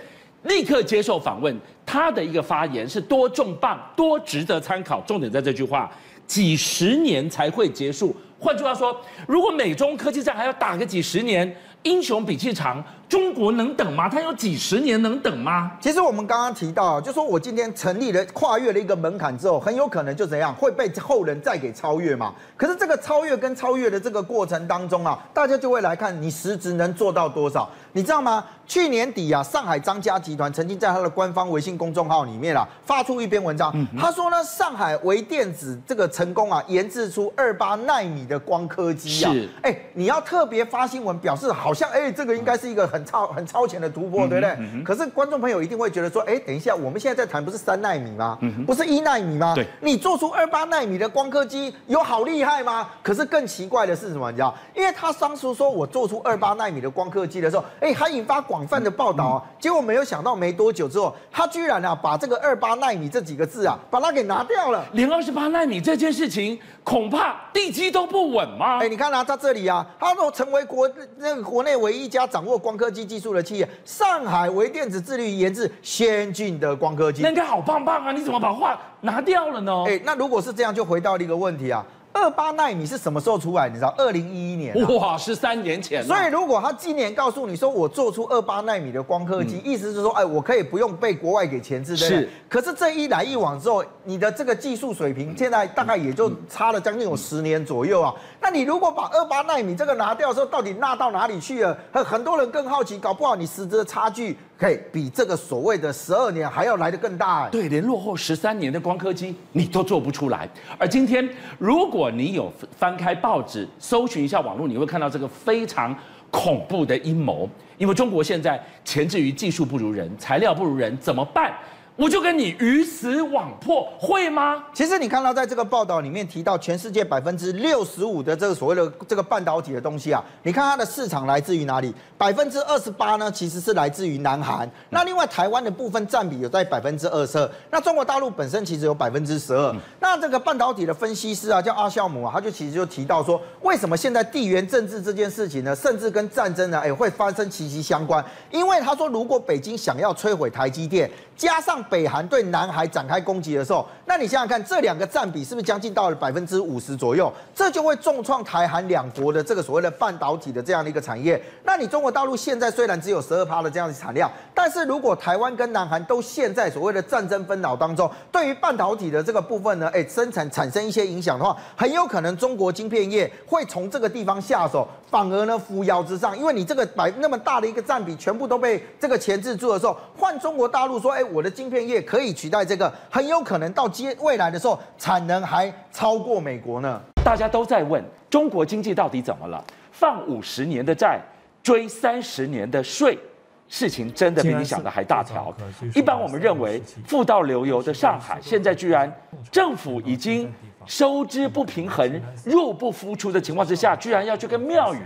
立刻接受访问，他的一个发言是多重磅、多值得参考。重点在这句话：几十年才会结束。换句话说，如果美中科技战还要打个几十年。英雄比气长，中国能等吗？它有几十年能等吗？其实我们刚刚提到，就说我今天成立了，跨越了一个门槛之后，很有可能就怎样会被后人再给超越嘛。可是这个超越跟超越的这个过程当中啊，大家就会来看你实质能做到多少，你知道吗？去年底啊，上海张家集团曾经在他的官方微信公众号里面啊，发出一篇文章，他说呢，上海微电子这个成功啊，研制出二八纳米的光刻机啊，哎，你要特别发新闻表示好。好像哎，这个应该是一个很超很超前的突破，对不对？可是观众朋友一定会觉得说，哎，等一下，我们现在在谈不是三纳米吗？不是一纳米吗？对，你做出二八纳米的光刻机有好厉害吗？可是更奇怪的是什么？你知道？因为他当初说我做出二八纳米的光刻机的时候，哎，还引发广泛的报道啊。结果没有想到，没多久之后，他居然啊把这个二八纳米这几个字啊，把它给拿掉了。连二十八纳米这件事情，恐怕地基都不稳吗？哎，你看啊，在这里啊，他都成为国那个国。国内唯一一家掌握光刻科技术的企业，上海微电子致力于研制先进的光刻机，那应该好棒棒啊！你怎么把话拿掉了呢？哎，那如果是这样，就回到了一个问题啊。二八纳米是什么时候出来？你知道，二零一一年。哇，十三年前。所以如果他今年告诉你说我做出二八纳米的光刻机，意思是说，哎，我可以不用被国外给钳制，对不对？可是这一来一往之后，你的这个技术水平现在大概也就差了将近有十年左右啊。那你如果把二八纳米这个拿掉的时候，到底纳到哪里去了？很很多人更好奇，搞不好你实质的差距。可以比这个所谓的十二年还要来得更大，对，连落后十三年的光刻机你都做不出来。而今天，如果你有翻开报纸，搜寻一下网络，你会看到这个非常恐怖的阴谋。因为中国现在前置于技术不如人，材料不如人，怎么办？我就跟你鱼死网破，会吗？其实你看到在这个报道里面提到，全世界百分之六十五的这个所谓的这个半导体的东西啊，你看它的市场来自于哪里？百分之二十八呢，其实是来自于南韩。那另外台湾的部分占比有在百分之二十二。那中国大陆本身其实有百分之十二。那这个半导体的分析师啊，叫阿肖姆啊，他就其实就提到说，为什么现在地缘政治这件事情呢，甚至跟战争呢，哎，会发生息息相关？因为他说，如果北京想要摧毁台积电，加上北韩对南海展开攻击的时候，那你想想看，这两个占比是不是将近到了百分之五十左右？这就会重创台韩两国的这个所谓的半导体的这样的一个产业。那你中国大陆现在虽然只有十二趴的这样的产量，但是如果台湾跟南韩都陷在所谓的战争纷扰当中，对于半导体的这个部分呢，哎，生产产生一些影响的话，很有可能中国晶片业会从这个地方下手，反而呢扶摇直上，因为你这个百那么大的一个占比全部都被这个钳制住的时候，换中国大陆说，哎，我的晶片业可以取代这个，很有可能到接未来的时候，产能还超过美国呢。大家都在问中国经济到底怎么了？放五十年的债，追三十年的税，事情真的比你想的还大条。一般我们认为富到流油的上海，现在居然政府已经收支不平衡、入不敷出的情况之下，居然要去跟庙宇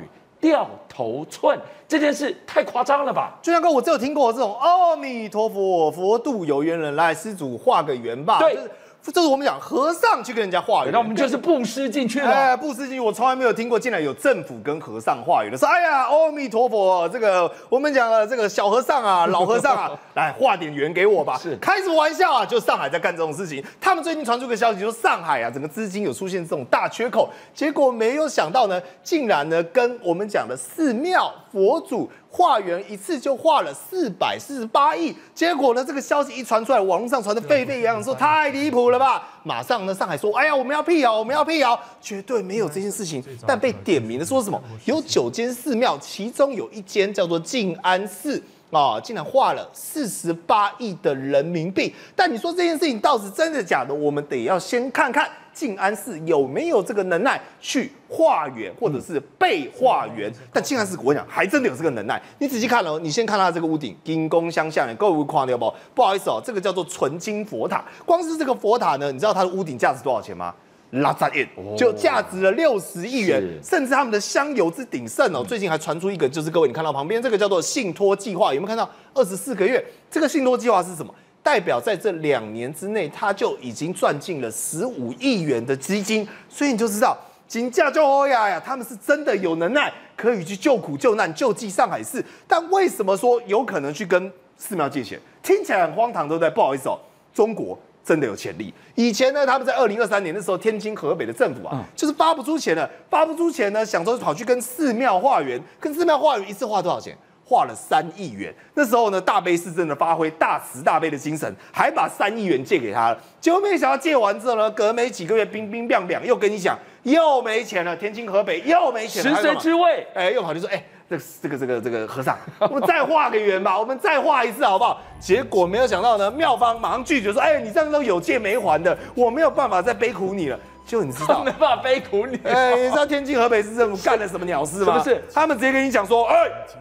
掉头寸，这件事太夸张了吧？俊亮哥，我只有听过这种阿弥陀佛，佛度有缘人，来施主画个圆吧。对就是这是我们讲和尚去跟人家化缘，那我们就是布施进去了。哎，布施进去，我从来没有听过，竟然有政府跟和尚化缘的，说哎呀，阿弥陀佛，这个我们讲了这个小和尚啊，老和尚啊，来化点缘给我吧。是开什么玩笑啊？就上海在干这种事情，他们最近传出个消息，说上海啊，整个资金有出现这种大缺口，结果没有想到呢，竟然呢跟我们讲的寺庙佛祖。化缘一次就化了四百四十八亿，结果呢，这个消息一传出来，网络上传的沸沸扬扬，说太离谱了吧！马上呢，上海说，哎呀，我们要辟谣，我们要辟谣，绝对没有这件事情。但被点名的说什么？有九间寺庙，其中有一间叫做静安寺。啊，竟然花了四十八亿的人民币。但你说这件事情到底真的假的？我们得要先看看静安寺有没有这个能耐去化缘，或者是被化缘。但静安寺我讲，还真的有这个能耐。你仔细看哦，你先看它这个屋顶，金光相向，各位看到不？不好意思哦，这个叫做纯金佛塔。光是这个佛塔呢，你知道它的屋顶价值多少钱吗？拉扎亿，就价值了六十亿元，甚至他们的香油之鼎盛哦，最近还传出一个，就是各位你看到旁边这个叫做信托计划，有没有看到二十四个月？这个信托计划是什么？代表在这两年之内，他就已经赚进了十五亿元的基金，所以你就知道金价就欧呀呀，他们是真的有能耐，可以去救苦救难、救济上海市。但为什么说有可能去跟寺庙借钱？听起来很荒唐，对不对？不好意思哦，中国真的有潜力。以前呢，他们在二零二三年的时候，天津、河北的政府啊，就是发不出钱了，发不出钱呢，想说跑去跟寺庙化缘，跟寺庙化缘一次花多少钱？花了三亿元。那时候呢，大悲寺真的发挥大慈大悲的精神，还把三亿元借给他了。结果没想到借完之后呢，隔没几个月，冰冰凉凉，又跟你讲又没钱了，天津、河北又没钱了。食神之味，哎，又跑去说，哎，这这个这个这个和尚，我们再画个圆吧，我们再画一次好不好？结果没有想到呢，妙方马上拒绝说，哎，你这样都有借没还的，我没有办法再背苦你了。就你知道没，办法背苦你。哎，你知道天津河北市政府干了什么鸟事吗？是不是他们直接跟你讲说，哎，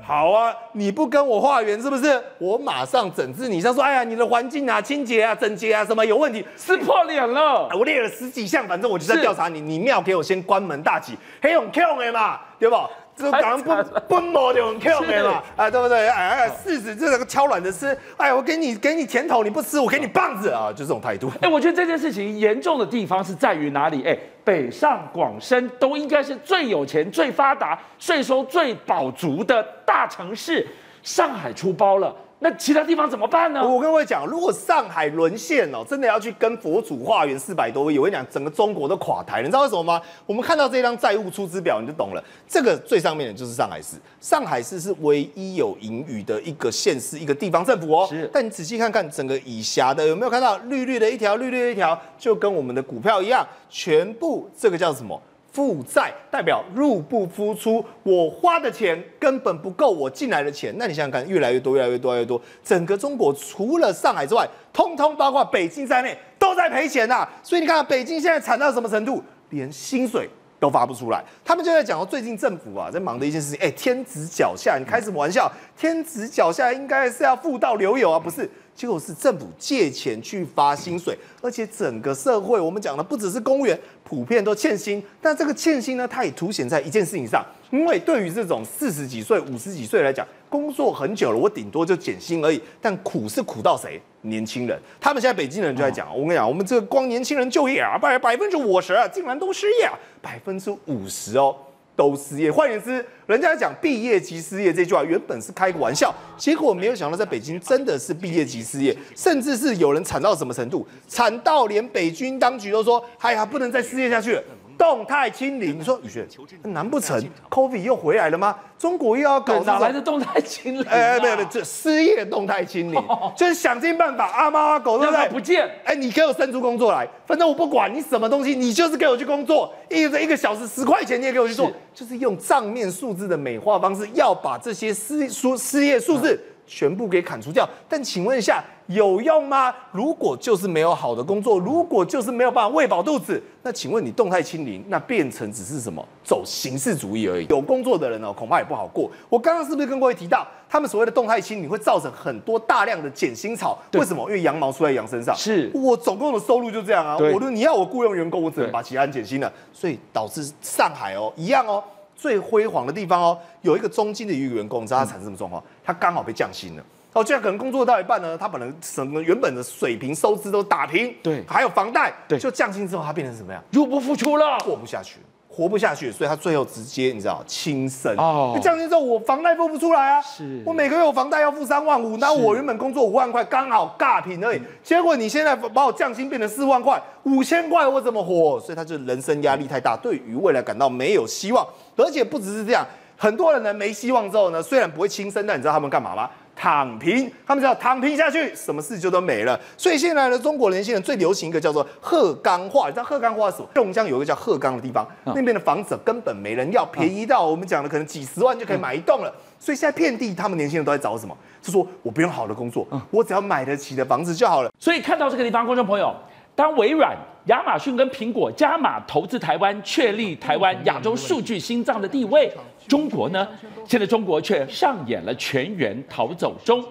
好啊，你不跟我化缘是不是？我马上整治你。像说，哎呀，你的环境啊、清洁啊、整洁啊什么有问题，撕破脸了。我列了十几项，反正我就在是调查你。你庙给我先关门大吉，黑用 Q 的嘛，对吧？这个港不不毛就很 Q 的嘛，啊，对不对？哎哎，柿子这个挑软的吃，哎，我给你给你甜头，你不吃，我给你棒子啊，就这种态度。哎，我觉得这件事情严重的地方是在于哪里？哎，北上广深都应该是最有钱、最发达、税收最饱足的大城市，上海出包了，那其他地方怎么办呢？我跟各位讲，如果上海沦陷哦，真的要去跟佛祖化缘四百多亿，我跟你讲，整个中国都垮台了。你知道为什么吗？我们看到这张债务出资表，你就懂了。这个最上面的就是上海市，上海市是唯一有盈余的一个县市，一个地方政府哦。是但你仔细看看整个以下的，有没有看到绿绿的一条，绿绿的一条，就跟我们的股票一样，全部这个叫什么？负债代表入不敷出，我花的钱根本不够我进来的钱。那你想想看，越来越多，越来越多，越来越多，整个中国除了上海之外，通通包括北京在内都在赔钱呐、所以你看，北京现在惨到什么程度？连薪水都发不出来。他们就在讲说，最近政府啊在忙的一件事情，哎，天子脚下，你开什么玩笑？天子脚下应该是要富到流油啊，不是？结果是政府借钱去发薪水，而且整个社会我们讲的不只是公务员，普遍都欠薪。但这个欠薪呢，它也凸显在一件事情上，因为对于这种四十几岁、五十几岁来讲，工作很久了，我顶多就减薪而已。但苦是苦到谁？年轻人。他们现在北京人就在讲，我跟你讲，我们这个光年轻人就业啊，百百分之五十啊，竟然都失业啊，百分之五十哦。都失业。换言之，人家讲毕业即失业这句话原本是开个玩笑，结果没有想到在北京真的是毕业即失业，甚至是有人惨到什么程度？惨到连北京当局都说：“哎呀，不能再失业下去了。”动态清零，你说宇轩，难不成 COVID 又回来了吗？中国又要搞哪来的动态清零？哎，没有没有，这失业动态清零，就是想尽办法，阿猫阿狗对不对？不见，哎，你给我生出工作来，反正我不管你什么东西，你就是给我去工作，一个一个小时十块钱你也给我去做，就是用账面数字的美化方式，要把这些失数失业数字。全部给砍除掉，但请问一下，有用吗？如果就是没有好的工作，如果就是没有办法喂饱肚子，那请问你动态清零，那变成只是什么走形式主义而已。有工作的人哦，恐怕也不好过。我刚刚是不是跟各位提到，他们所谓的动态清零会造成很多大量的减薪潮？为什么？因为羊毛出在羊身上。是我总共的收入就这样啊。我说你要我雇佣员工，我只能把其他人减薪了，所以导致上海哦一样哦。最辉煌的地方哦，有一个中金的一个员工，你知道他产生什么状况？他刚好被降薪了。哦，这样可能工作到一半呢，他本来整个原本的水平收支都打平，对，还有房贷，对，就降薪之后，他变成什么样？入不敷出了，过不下去，活不下去，所以他最后直接你知道轻生哦。降薪之后，我房贷付不出来啊，是我每个月我房贷要付三万五，那我原本工作五万块，刚好尬平而已。结果你现在把我降薪变成四万块，五千块我怎么活？所以他就人生压力太大，对于未来感到没有希望。而且不只是这样，很多人呢没希望之后呢，虽然不会轻生，但你知道他们干嘛吗？躺平，他们只要躺平下去，什么事就都没了。所以现在呢，中国年轻人最流行一个叫做鹤岗话，你知道鹤岗话是什么？黑龙江有一个叫鹤岗的地方，那边的房子根本没人要，便宜到我们讲的可能几十万就可以买一栋了。所以现在遍地，他们年轻人都在找什么？是说我不用好的工作，我只要买得起的房子就好了。所以看到这个地方，观众朋友。当微软、亚马逊跟苹果加码投资台湾，确立台湾亚洲数据心脏的地位，中国呢？现在中国却上演了全员逃走中。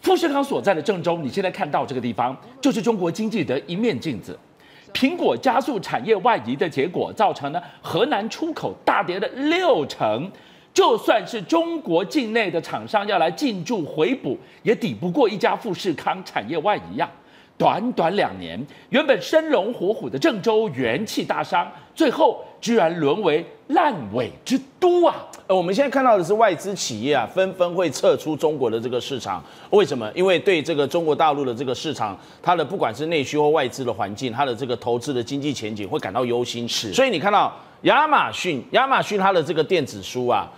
富士康所在的郑州，你现在看到这个地方，就是中国经济的一面镜子。苹果加速产业外移的结果，造成了河南出口大跌了六成。就算是中国境内的厂商要来进驻回补，也抵不过一家富士康产业外移呀。短短两年，原本生龙活虎的郑州元气大伤，最后居然沦为烂尾之都啊！呃，我们现在看到的是外资企业啊，纷纷会撤出中国的这个市场。为什么？因为对这个中国大陆的这个市场，它的不管是内需或外资的环境，它的这个投资的经济前景会感到忧心。是，所以你看到亚马逊，亚马逊它的这个电子书啊。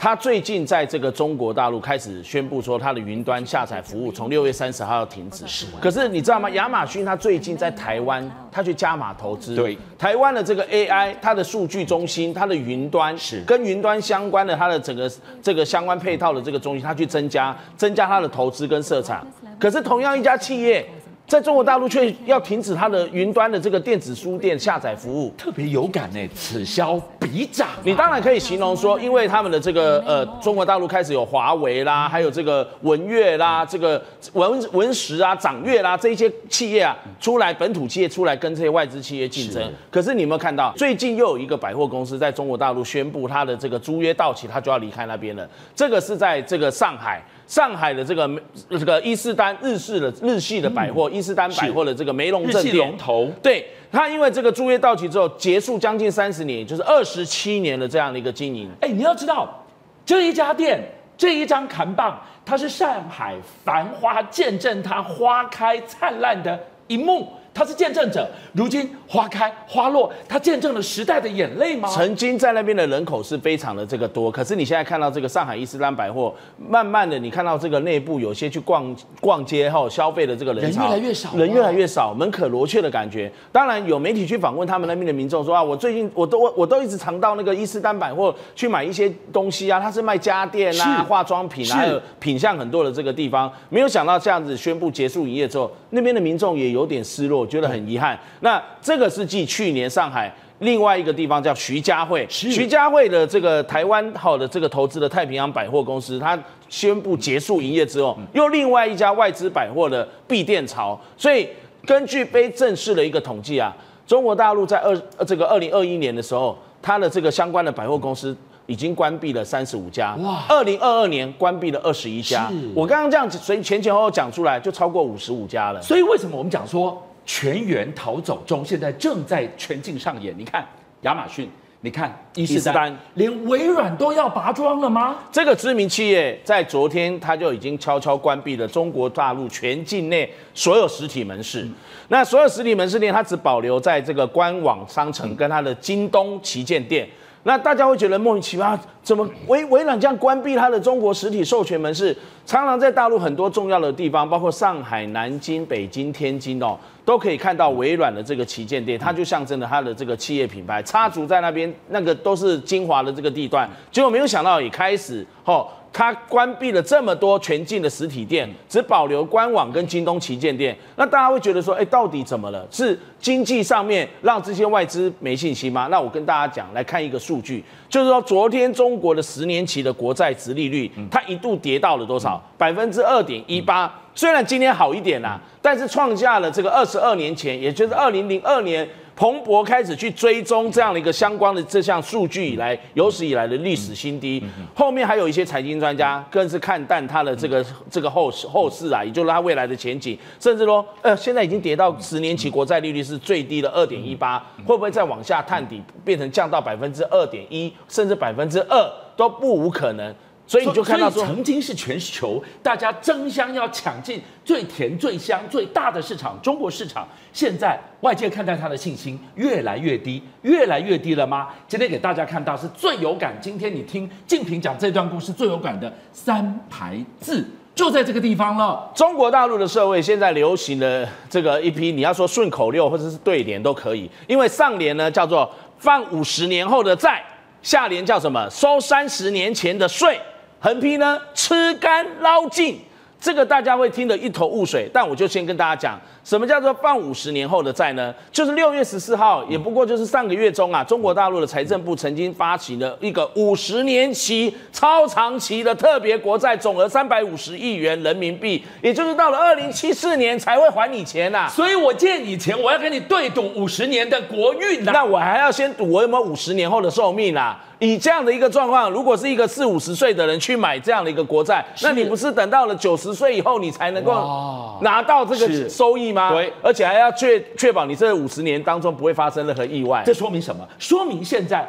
他最近在这个中国大陆开始宣布说，他的云端下载服务从六月三十号要停止。是，可是你知道吗？亚马逊它最近在台湾，它去加码投资。对，台湾的这个 AI，它的数据中心，它的云端是跟云端相关的，它的整个这个相关配套的这个中心，它去增加增加它的投资跟设厂。可是同样一家企业。在中国大陆却要停止它的云端的这个电子书店下载服务，特别有感呢，此消彼长。你当然可以形容说，因为他们的这个呃，中国大陆开始有华为啦，还有这个文悦啦，这个文文石啊、掌阅啦这一些企业啊，出来本土企业出来跟这些外资企业竞争。可是你有没有看到，最近又有一个百货公司在中国大陆宣布它的这个租约到期，它就要离开那边了。这个是在这个上海。上海的这个这个伊势丹日式的日系的百货，伊势丹百货的这个梅龙镇店龙头，对它因为这个租约到期之后，结束将近三十年，就是二十七年的这样的一个经营。哎，你要知道，这一家店，这一张扛棒，它是上海繁花见证它花开灿烂的一幕。他是见证者，如今花开花落，他见证了时代的眼泪吗？曾经在那边的人口是非常的这个多，可是你现在看到这个上海伊斯兰百货，慢慢的你看到这个内部有些去逛逛街后消费的这个人潮，人越来越少，人越来越少，门可罗雀的感觉。当然有媒体去访问他们那边的民众说啊，我最近我都我都一直常到那个伊斯兰百货去买一些东西啊，他是卖家电啊、化妆品啊，还有品相很多的这个地方，没有想到这样子宣布结束营业之后，那边的民众也有点失落。我觉得很遗憾。那这个是继去年上海另外一个地方叫徐家汇，徐家汇的这个台湾好的这个投资的太平洋百货公司，它宣布结束营业之后，又另外一家外资百货的闭店潮。所以根据非正式的一个统计啊，中国大陆在二这个二零二一年的时候，它的这个相关的百货公司已经关闭了三十五家。哇！二零二二年关闭了二十一家。我刚刚这样子，所以前前后后讲出来就超过五十五家了。所以为什么我们讲说？全员逃走中，现在正在全境上演。你看，亚马逊你看伊斯丹连微软都要拔庄了吗？这个知名企业在昨天它就已经悄悄关闭了中国大陆全境内所有实体门市。那所有实体门市店，它只保留在这个官网商城跟它的京东旗舰店。那大家会觉得莫名其妙，怎么微微软这样关闭它的中国实体授权门市？常常在大陆很多重要的地方，包括上海、南京、北京、天津哦，都可以看到微软的这个旗舰店，它就象征了它的这个企业品牌，插足在那边，那个都是精华的这个地段。结果没有想到，也开始哦，它关闭了这么多全境的实体店，只保留官网跟京东旗舰店。那大家会觉得说，哎，到底怎么了？是经济上面让这些外资没信心吗？那我跟大家讲，来看一个数据，就是说昨天中国的十年期的国债值利率，它一度跌到了多少？百分之二点一八。虽然今天好一点啦、但是创下了这个二十二年前，也就是二零零二年。彭博开始去追踪这样的一个相关的这项数据以来，有史以来的历史新低。后面还有一些财经专家更是看淡它的这个这个后市后市啊，也就是它未来的前景，甚至说，呃，现在已经跌到十年期国债利率是最低的二点一八，会不会再往下探底，变成降到百分之二点一，甚至百分之二都不无可能。所以你就看到说，曾经是全球大家争相要抢进最甜、最香、最大的市场——中国市场。现在外界看待它的信心越来越低，越来越低了吗？今天给大家看到是最有感。今天你听静平讲这段故事最有感的三排字，就在这个地方了。中国大陆的社会现在流行的这个一批，你要说顺口溜或者是对联都可以，因为上联呢叫做放五十年后的债，下联叫什么收三十年前的税，横批呢吃干捞净。这个大家会听得一头雾水，但我就先跟大家讲，什么叫做放五十年后的债呢？就是六月十四号，也不过就是上个月中啊，中国大陆的财政部曾经发起了一个五十年期超长期的特别国债，总额三百五十亿元人民币，也就是到了二零七四年才会还你钱呐、所以我借你钱，我要跟你对赌五十年的国运呐、那我还要先赌我有没有五十年后的寿命啊？以这样的一个状况，如果是一个四五十岁的人去买这样的一个国债，那你不是等到了九十岁以后你才能够拿到这个收益吗？对，而且还要确确保你这五十年当中不会发生任何意外这。说明什么？说明现在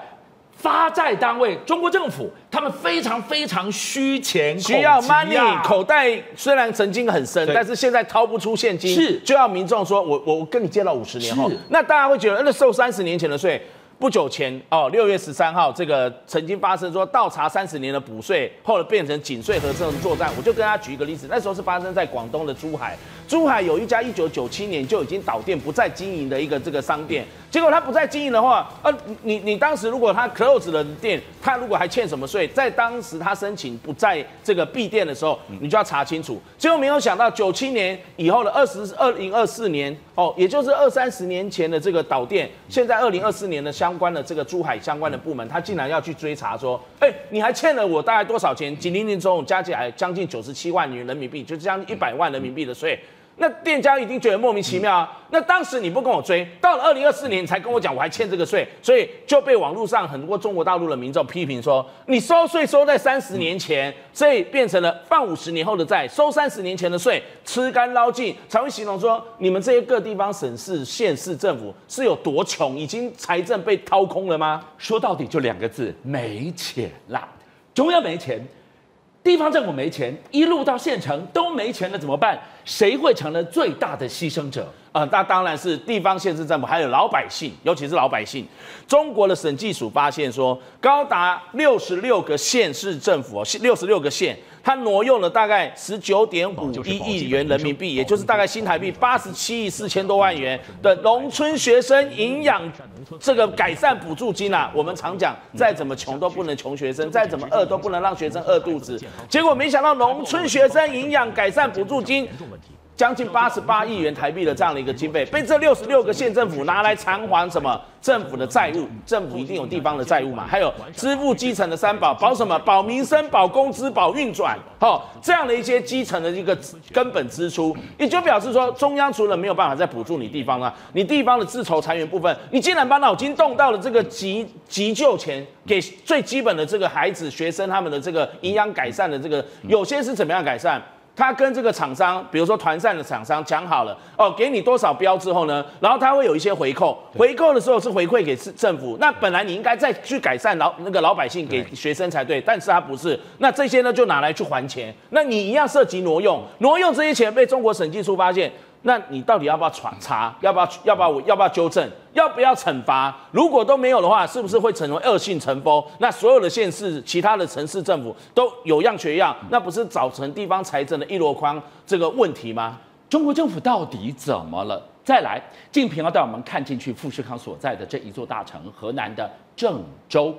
发债单位中国政府他们非常非常需钱，需要 money，口袋虽然曾经很深，但是现在掏不出现金，是就要民众说我我我跟你借到五十年后，那大家会觉得那受三十年前的税。不久前哦，六月十三号，这个曾经发生说倒查三十年的补税，后来变成紧税和这种作战。我就跟大家举一个例子，那时候是发生在广东的珠海，珠海有一家一九九七年就已经倒店不再经营的一个这个商店，结果他不再经营的话，呃，你你当时如果他 close 了店，他如果还欠什么税，在当时他申请不在这个闭店的时候，你就要查清楚。结果没有想到九七年以后的二十二零二四年哦，也就是二三十年前的这个倒店，现在二零二四年的相关的这个珠海相关的部门，他竟然要去追查说，哎，你还欠了我大概多少钱？几零年总加起来将近九十七万元人民币，就将近一百万人民币的税。那店家一定觉得莫名其妙啊！那当时你不跟我追，到了二零二四年才跟我讲我还欠这个税，所以就被网络上很多中国大陆的民众批评说，你收税收在三十年前，所以变成了放五十年后的债，收三十年前的税，吃干捞净，才会形容说你们这些各地方省市县市政府是有多穷，已经财政被掏空了吗？说到底就两个字：没钱啦。中央没钱，地方政府没钱，一路到县城都没钱了，怎么办？谁会成了最大的牺牲者？呃，那当然是地方县市政府，还有老百姓，尤其是老百姓。中国的审计署发现说，高达六十六个县市政府，六十六个县，它挪用了大概十九点五一亿元人民币，也就是大概新台币八十七亿四千多万元的农村学生营养这个改善补助金啊。我们常讲，再怎么穷都不能穷学生，再怎么饿都不能让学生饿肚子。结果没想到，农村学生营养改善补助金。将近八十八亿元台币的这样的一个经费，被这六十六个县政府拿来偿还什么政府的债务？政府一定有地方的债务嘛？还有支付基层的三保，保什么？保民生、保工资、保运转，好、这样的一些基层的一个根本支出，也就表示说，中央除了没有办法再补助你地方了，你地方的自筹裁员部分，你竟然把脑筋动到了这个急急救钱，给最基本的这个孩子学生他们的这个营养改善的这个，有些是怎么样改善？他跟这个厂商，比如说团扇的厂商讲好了，哦，给你多少标之后呢，然后他会有一些回扣，回扣的时候是回馈给政府，那本来你应该再去改善老那个老百姓给学生才对，但是他不是，那这些呢就拿来去还钱，那你一样涉及挪用，挪用这些钱被中国审计处发现。那你到底要不要查查？要不要要不要我要不要纠正？要不要惩罚？如果都没有的话，是不是会成为恶性成风？那所有的县市、其他的城市政府都有样学样，那不是造成地方财政的一箩筐这个问题吗？中国政府到底怎么了？再来，静平要带我们看进去富士康所在的这一座大城——河南的郑州。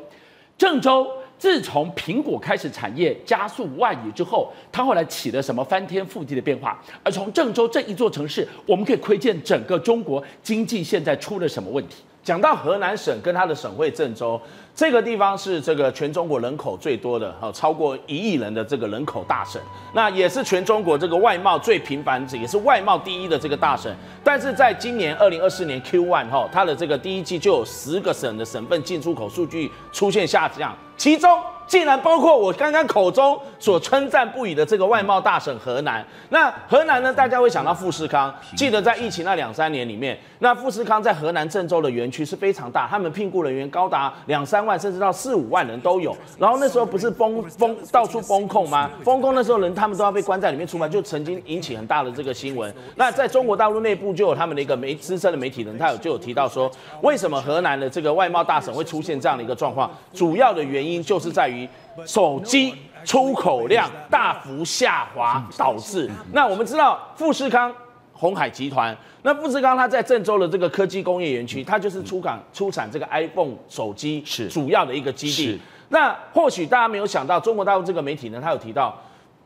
郑州。自从苹果开始产业加速外移之后，它后来起了什么翻天覆地的变化？而从郑州这一座城市，我们可以窥见整个中国经济现在出了什么问题。讲到河南省跟它的省会郑州。这个地方是这个全中国人口最多的，哈，超过一亿人的这个人口大省，那也是全中国这个外贸最频繁，也是外贸第一的这个大省。但是在今年二零二四年 Q one 哈，它的这个第一季就有十个省的省份进出口数据出现下降，其中。竟然包括我刚刚口中所称赞不已的这个外贸大省河南。那河南呢？大家会想到富士康。记得在疫情那两三年里面，那富士康在河南郑州的园区是非常大，他们聘雇人员高达两三万，甚至到四五万人都有。然后那时候不是封封到处封控吗？封控那时候人他们都要被关在里面出门，就曾经引起很大的这个新闻。那在中国大陆内部就有他们的一个媒资深的媒体人，他有就有提到说，为什么河南的这个外贸大省会出现这样的一个状况？主要的原因就是在于。手机出口量大幅下滑导致。那我们知道富士康、红海集团，那富士康它在郑州的这个科技工业园区，它就是出港出产这个 iPhone 手机是主要的一个基地。那或许大家没有想到，中国大陆这个媒体呢，它有提到，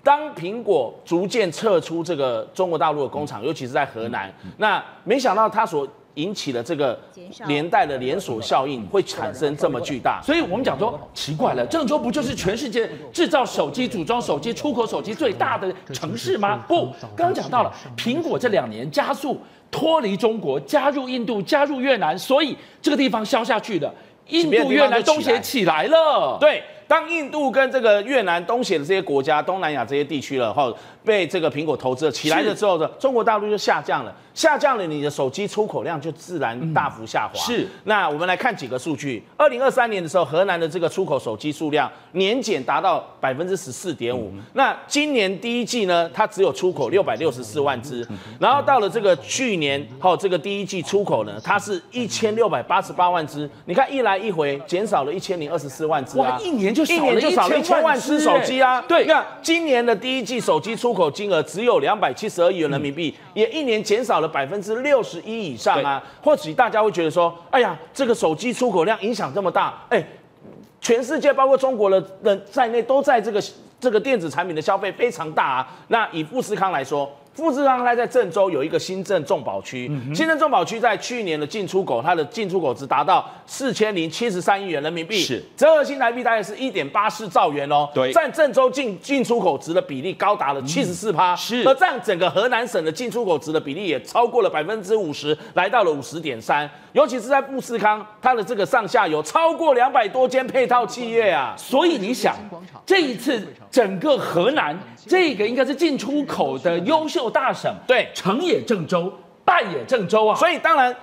当苹果逐渐撤出这个中国大陆的工厂，尤其是在河南，那没想到它所引起了这个连带的连锁效应，会产生这么巨大，所以我们讲说奇怪了，郑州不就是全世界制造手机、组装手机、出口手机最大的城市吗？不，刚刚讲到了，苹果这两年加速脱离中国，加入印度、加入越南，所以这个地方消下去的，印度、越南、东协起来了。对，当印度跟这个越南、东协的这些国家、东南亚这些地区了后，被这个苹果投资了起来了之后呢，中国大陆就下降了。下降了，你的手机出口量就自然大幅下滑。是，那我们来看几个数据。二零二三年的时候，河南的这个出口手机数量年减达到百分之十四点五。那今年第一季呢，它只有出口六百六十四万只。然后到了这个去年，后这个第一季出口呢，它是一千六百八十八万只。你看一来一回，减少了一千零二十四万只啊！一年就一年就少了一千万只手机啊！对，那今年的第一季手机出口金额只有两百七十二亿元人民币，也一年减少了。百分之六十一以上啊，或许大家会觉得说，哎呀，这个手机出口量影响这么大，哎，全世界包括中国的人在内都在这个这个电子产品的消费非常大啊。那以富士康来说。富士康它在郑州有一个新郑重宝区，新郑重宝区在去年的进出口，它的进出口值达到四千零七十三亿元人民币，是。折合新台币大概是一点八四兆元哦。对，占郑州进进出口值的比例高达了七十四趴，是。而占整个河南省的进出口值的比例也超过了百分之五十，来到了五十点三。尤其是在富士康，它的这个上下游超过两百多间配套企业啊，所以你想，这一次整个河南这个应该是进出口的优秀大省，对，成也郑州，败也郑州啊。所以当然，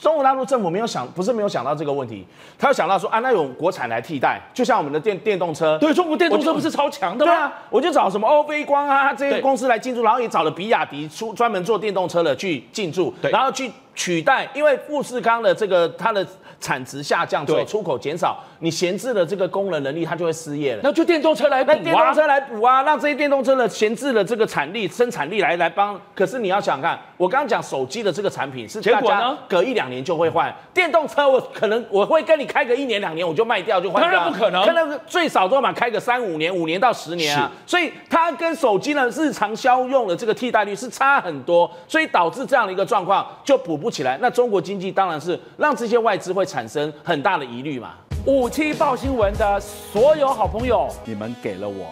中国大陆政府没有想，不是没有想到这个问题，他要想到说啊，那用国产来替代，就像我们的电电动车，对中国电动车不是超强的吗？我就找什么欧菲光啊这些公司来进驻，然后也找了比亚迪出专门做电动车的去进驻，然后去。取代，因为富士康的这个它的产值下降之后，出口减少，你闲置的这个工人能力，它就会失业了。那就电动车来补啊，电动车来补啊，让这些电动车的闲置的这个产力、生产力来来帮。可是你要想看，我刚刚讲手机的这个产品是大家隔一两年就会换，电动车我可能我会跟你开个一年两年我就卖掉就换掉，当然不可能，可能最少都要嘛开个三五年，五年到十年啊。所以它跟手机呢日常销用的这个替代率是差很多，所以导致这样的一个状况就补不起来。那中国经济当然是让这些外资会产生很大的疑虑嘛。五七报新闻的所有好朋友，你们给了我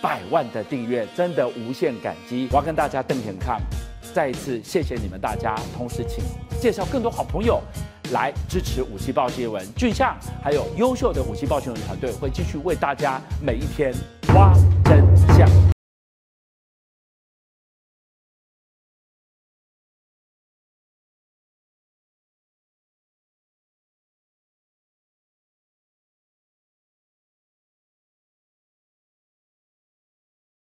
百万的订阅，真的无限感激。我要跟大家瞪眼看，再一次谢谢你们大家，同时请介绍更多好朋友来支持五七报新闻。俊相还有优秀的五七报新闻团队会继续为大家每一天挖真相。